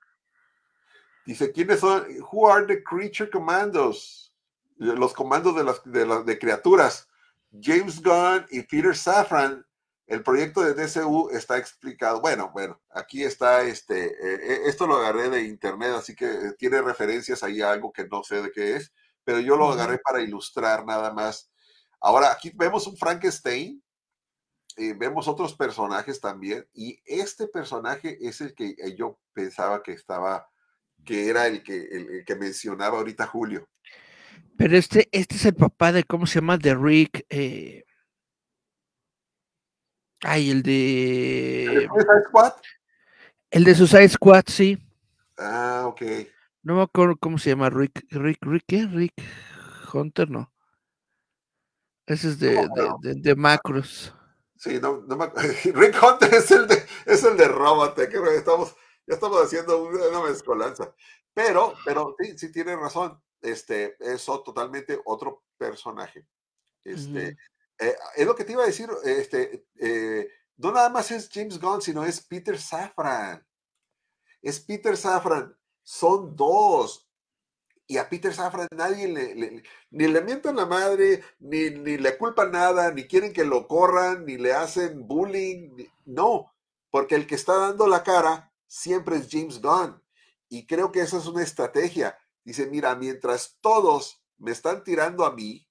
Dice, ¿quiénes son? Who are the Creature Commandos? Los comandos de las, de las de criaturas. James Gunn y Peter Safran. El proyecto de DCU está explicado. Bueno, bueno, aquí está este. eh, eh, esto lo agarré de internet, así que eh, tiene referencias ahí a algo que no sé de qué es, pero yo lo agarré para ilustrar nada más. Ahora, aquí vemos un Frankenstein, eh, vemos otros personajes también, y este personaje es el que yo pensaba que estaba, que era el que, el, el que mencionaba ahorita Julio. Pero este, este es el papá de, ¿cómo se llama? De Rick. eh, Ay, el ¿El de de. Suicide Squad? El de Suicide Squad, sí. Ah, ok. No me acuerdo cómo se llama. Rick. Rick, Rick, ¿qué? Rick Hunter, no. Ese es de, de, de- de Macros. Sí, no, no me ac- Rick Hunter es el de, es el de Robotech, estamos, ya estamos haciendo una, una mezcolanza. Pero, pero sí, sí tiene razón. Este, es totalmente otro personaje. Este, eh, es lo que te iba a decir, este, eh, no nada más es James Gunn, sino es Peter Safran. Es Peter Safran. Son dos. Y a Peter Safran nadie le, le- ni le mientan la madre, ni, ni le culpan nada, ni quieren que lo corran, ni le hacen bullying. ni- no, porque el que está dando la cara siempre es James Gunn. Y creo que esa es una estrategia. Dice, mira, mientras todos me están tirando a mí,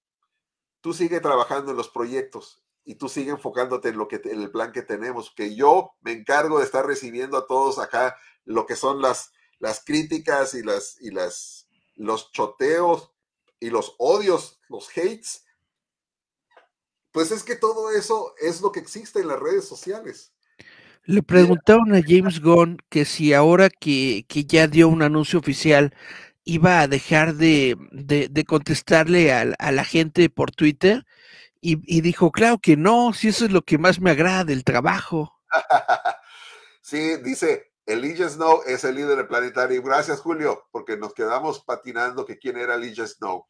tú sigue trabajando en los proyectos y tú sigue enfocándote en lo que en el plan que tenemos, que yo me encargo de estar recibiendo a todos acá lo que son las, las críticas y las y las los choteos y los odios, los hates. Pues es que todo eso es lo que existe en las redes sociales. Le preguntaron a James Gunn que si ahora que, que ya dio un anuncio oficial iba a dejar de, de- de contestarle al- a, la gente por Twitter y, y dijo, claro que no, si eso es lo que más me agrada del trabajo. sí, dice Elijah Snow es el líder de Planetario. Gracias, Julio, porque nos quedamos patinando que quién era Elijah Snow.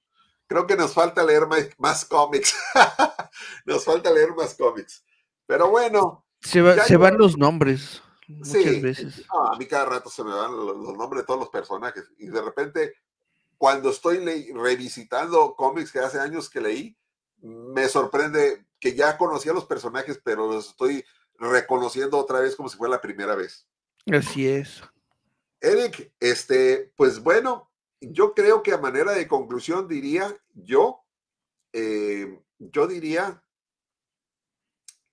Creo que nos falta leer más, más cómics. nos falta leer más cómics. Pero bueno, Se, va- se van los nombres muchas Sí, veces. no, a mí cada rato se me van los, los nombres de todos los personajes y de repente cuando estoy revisitando cómics que hace años que leí, me sorprende que ya conocía los personajes, pero los estoy reconociendo otra vez como si fuera la primera vez. Así es. Eric, este, pues bueno, yo creo que a manera de conclusión diría yo, eh, yo diría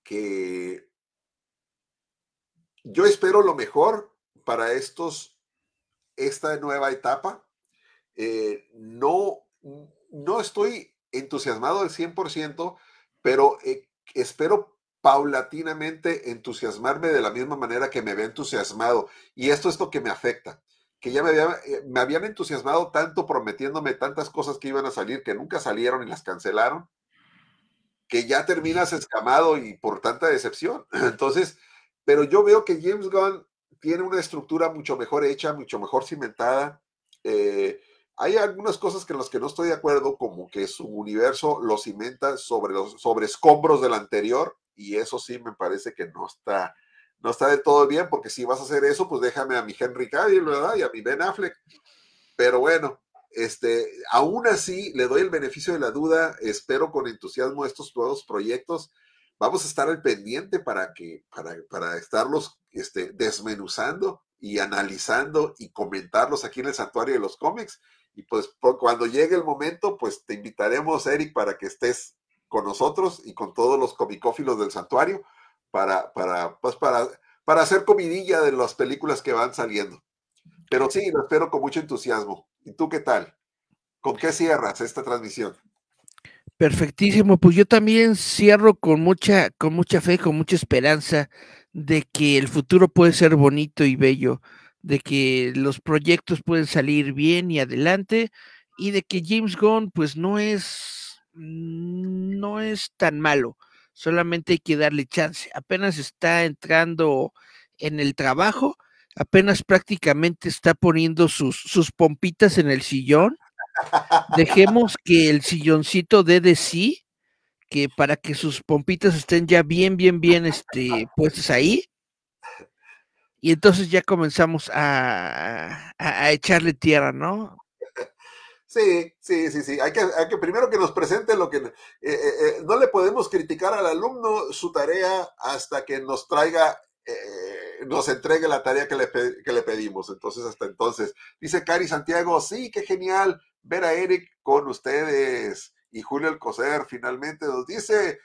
que yo espero lo mejor para estos, esta nueva etapa. Eh, no, no estoy entusiasmado al 100%, pero eh, espero paulatinamente entusiasmarme de la misma manera que me ve entusiasmado. Y esto es lo que me afecta, que ya me, eh, me habían entusiasmado tanto prometiéndome tantas cosas que iban a salir que nunca salieron y las cancelaron, que ya terminas escamado y por tanta decepción. Entonces, pero yo veo que James Gunn tiene una estructura mucho mejor hecha, mucho mejor cimentada. Eh, hay algunas cosas que en las que no estoy de acuerdo, como que su universo lo cimenta sobre sobre escombros del anterior, y eso sí me parece que no está, no está de todo bien, porque si vas a hacer eso, pues déjame a mi Henry Cavill, ¿verdad? Y a mi Ben Affleck. Pero bueno, este, aún así le doy el beneficio de la duda, espero con entusiasmo estos nuevos proyectos. Vamos a estar al pendiente para que, para, para estarlos este, desmenuzando y analizando y comentarlos aquí en el Santuario de los Cómics. Y pues cuando llegue el momento, pues te invitaremos, Eric, para que estés con nosotros y con todos los comicófilos del santuario para, para, pues para, para hacer comidilla de las películas que van saliendo. Pero sí, lo espero con mucho entusiasmo. ¿Y tú qué tal? ¿Con qué cierras esta transmisión? Perfectísimo, pues yo también cierro con mucha, con mucha fe, con mucha esperanza de que el futuro puede ser bonito y bello de que los proyectos pueden salir bien y adelante y de que James Gunn pues no es no es tan malo, solamente hay que darle chance. Apenas está entrando en el trabajo, apenas prácticamente está poniendo sus, sus pompitas en el sillón. Dejemos que el silloncito dé de sí, que para que sus pompitas estén ya bien, bien, bien este, puestas ahí y entonces ya comenzamos a, echarle tierra, ¿no? Sí, sí, sí, sí. Hay que, hay que primero que nos presente lo que... Eh, eh, eh, no le podemos criticar al alumno su tarea hasta que nos traiga, nos entregue la tarea que le, que le pedimos. Entonces, hasta entonces. Dice Cari Santiago, sí, qué genial ver a Eric con ustedes. Y Julio Alcocer finalmente nos dice,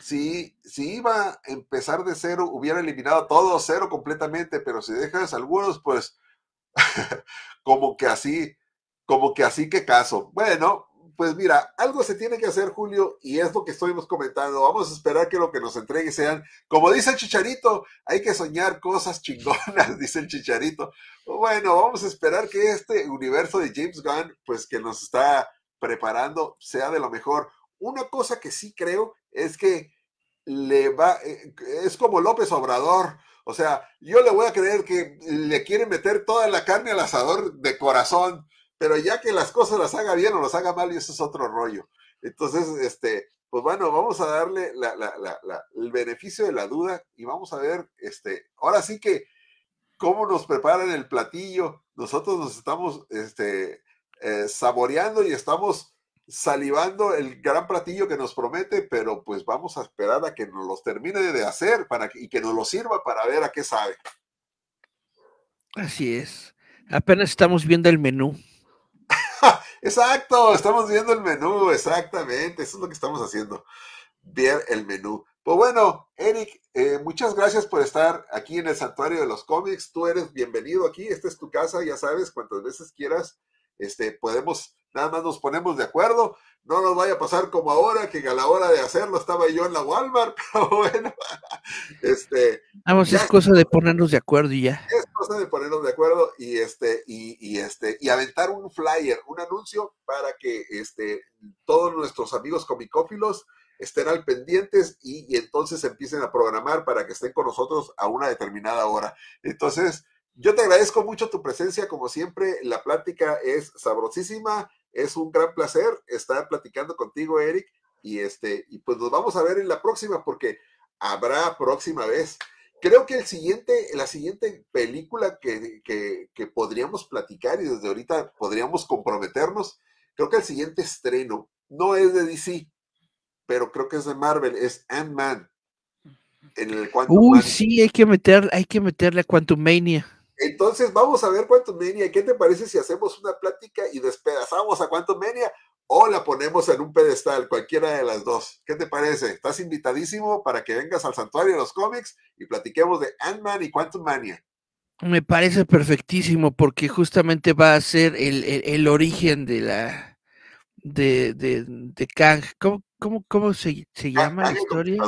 si, si iba a empezar de cero, hubiera eliminado todo cero completamente, pero si dejas algunos, pues como que así, como que así que caso. Bueno, pues mira, algo se tiene que hacer, Julio, y es lo que estuvimos comentando. Vamos a esperar que lo que nos entregue sean, como dice el Chicharito, hay que soñar cosas chingonas, dice el Chicharito. Bueno, vamos a esperar que este universo de James Gunn, pues que nos está preparando, sea de lo mejor. Una cosa que sí creo es que le va, eh, es como López Obrador. O sea, yo le voy a creer que le quieren meter toda la carne al asador de corazón, pero ya que las cosas las haga bien o las haga mal, y eso es otro rollo. Entonces, este, pues bueno, vamos a darle el beneficio de la duda y vamos a ver, este, ahora sí que cómo nos preparan el platillo. Nosotros nos estamos, este, eh, saboreando y estamos salivando el gran platillo que nos promete, pero pues vamos a esperar a que nos los termine de hacer para y que nos lo sirva para ver a qué sabe. Así es. Apenas estamos viendo el menú. Exacto, estamos viendo el menú, exactamente, eso es lo que estamos haciendo, ver el menú. Pues bueno, Eric, eh, muchas gracias por estar aquí en el Santuario de los Cómics. Tú eres bienvenido aquí, esta es tu casa, ya sabes, cuantas veces quieras, este, podemos nada más nos ponemos de acuerdo. No nos vaya a pasar como ahora, que a la hora de hacerlo estaba yo en la Walmart, pero bueno, este. Vamos, es cosa de ponernos de acuerdo y ya. De ponernos de acuerdo y este, y, este, y aventar un flyer, un anuncio para que este, todos nuestros amigos comicófilos estén al pendientes y, y entonces empiecen a programar para que estén con nosotros a una determinada hora. Entonces, yo te agradezco mucho tu presencia, como siempre, la plática es sabrosísima es un gran placer estar platicando contigo, Eric, y este, y pues nos vamos a ver en la próxima, porque habrá próxima vez. Creo que el siguiente, la siguiente película que, que, podríamos platicar y desde ahorita podríamos comprometernos, creo que el siguiente estreno no es de DC, pero creo que es de Marvel, es Ant-Man. En el Uy, sí, hay que meter, hay que meterle a Quantum Mania. Entonces vamos a ver Quantum Mania. ¿Qué te parece si hacemos una plática y despedazamos a Quantum Mania o la ponemos en un pedestal, cualquiera de las dos? ¿Qué te parece? Estás invitadísimo para que vengas al Santuario de los Cómics y platiquemos de Ant-Man y Quantum Mania. Me parece perfectísimo porque justamente va a ser el, origen de la de, de, Kang. ¿Cómo, cómo, se, llama la historia?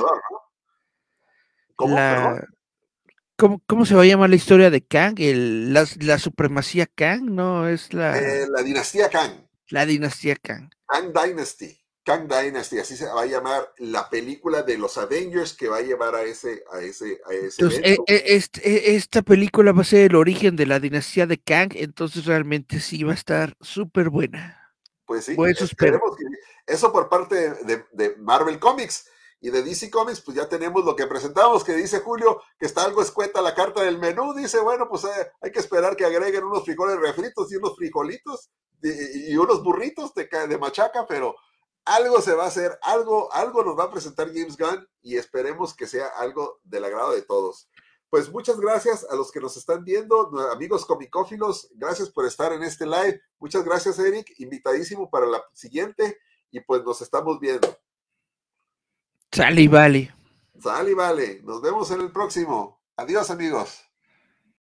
¿Cómo, ¿Cómo, se va a llamar la historia de Kang? la, supremacía Kang, ¿no? Es la... Eh, la dinastía Kang. La dinastía Kang. Kang Dynasty. Kang Dynasty, así se va a llamar la película de los Avengers que va a llevar a ese, a ese, a ese entonces, eh, eh, esta película va a ser el origen de la dinastía de Kang, entonces realmente sí va a estar súper buena. Pues sí, esperemos que eso por parte de, de Marvel Comics. Y de DC Comics, pues ya tenemos lo que presentamos, que dice Julio, que está algo escueta la carta del menú. Dice, bueno, pues eh, hay que esperar que agreguen unos frijoles refritos y unos frijolitos y, unos burritos de, de, machaca, pero algo se va a hacer, algo, algo nos va a presentar James Gunn y esperemos que sea algo del agrado de todos. Pues muchas gracias a los que nos están viendo, amigos comicófilos, gracias por estar en este live. Muchas gracias, Eric, invitadísimo para la siguiente y pues nos estamos viendo. Sale y vale. Sale y vale. Nos vemos en el próximo. Adiós, amigos.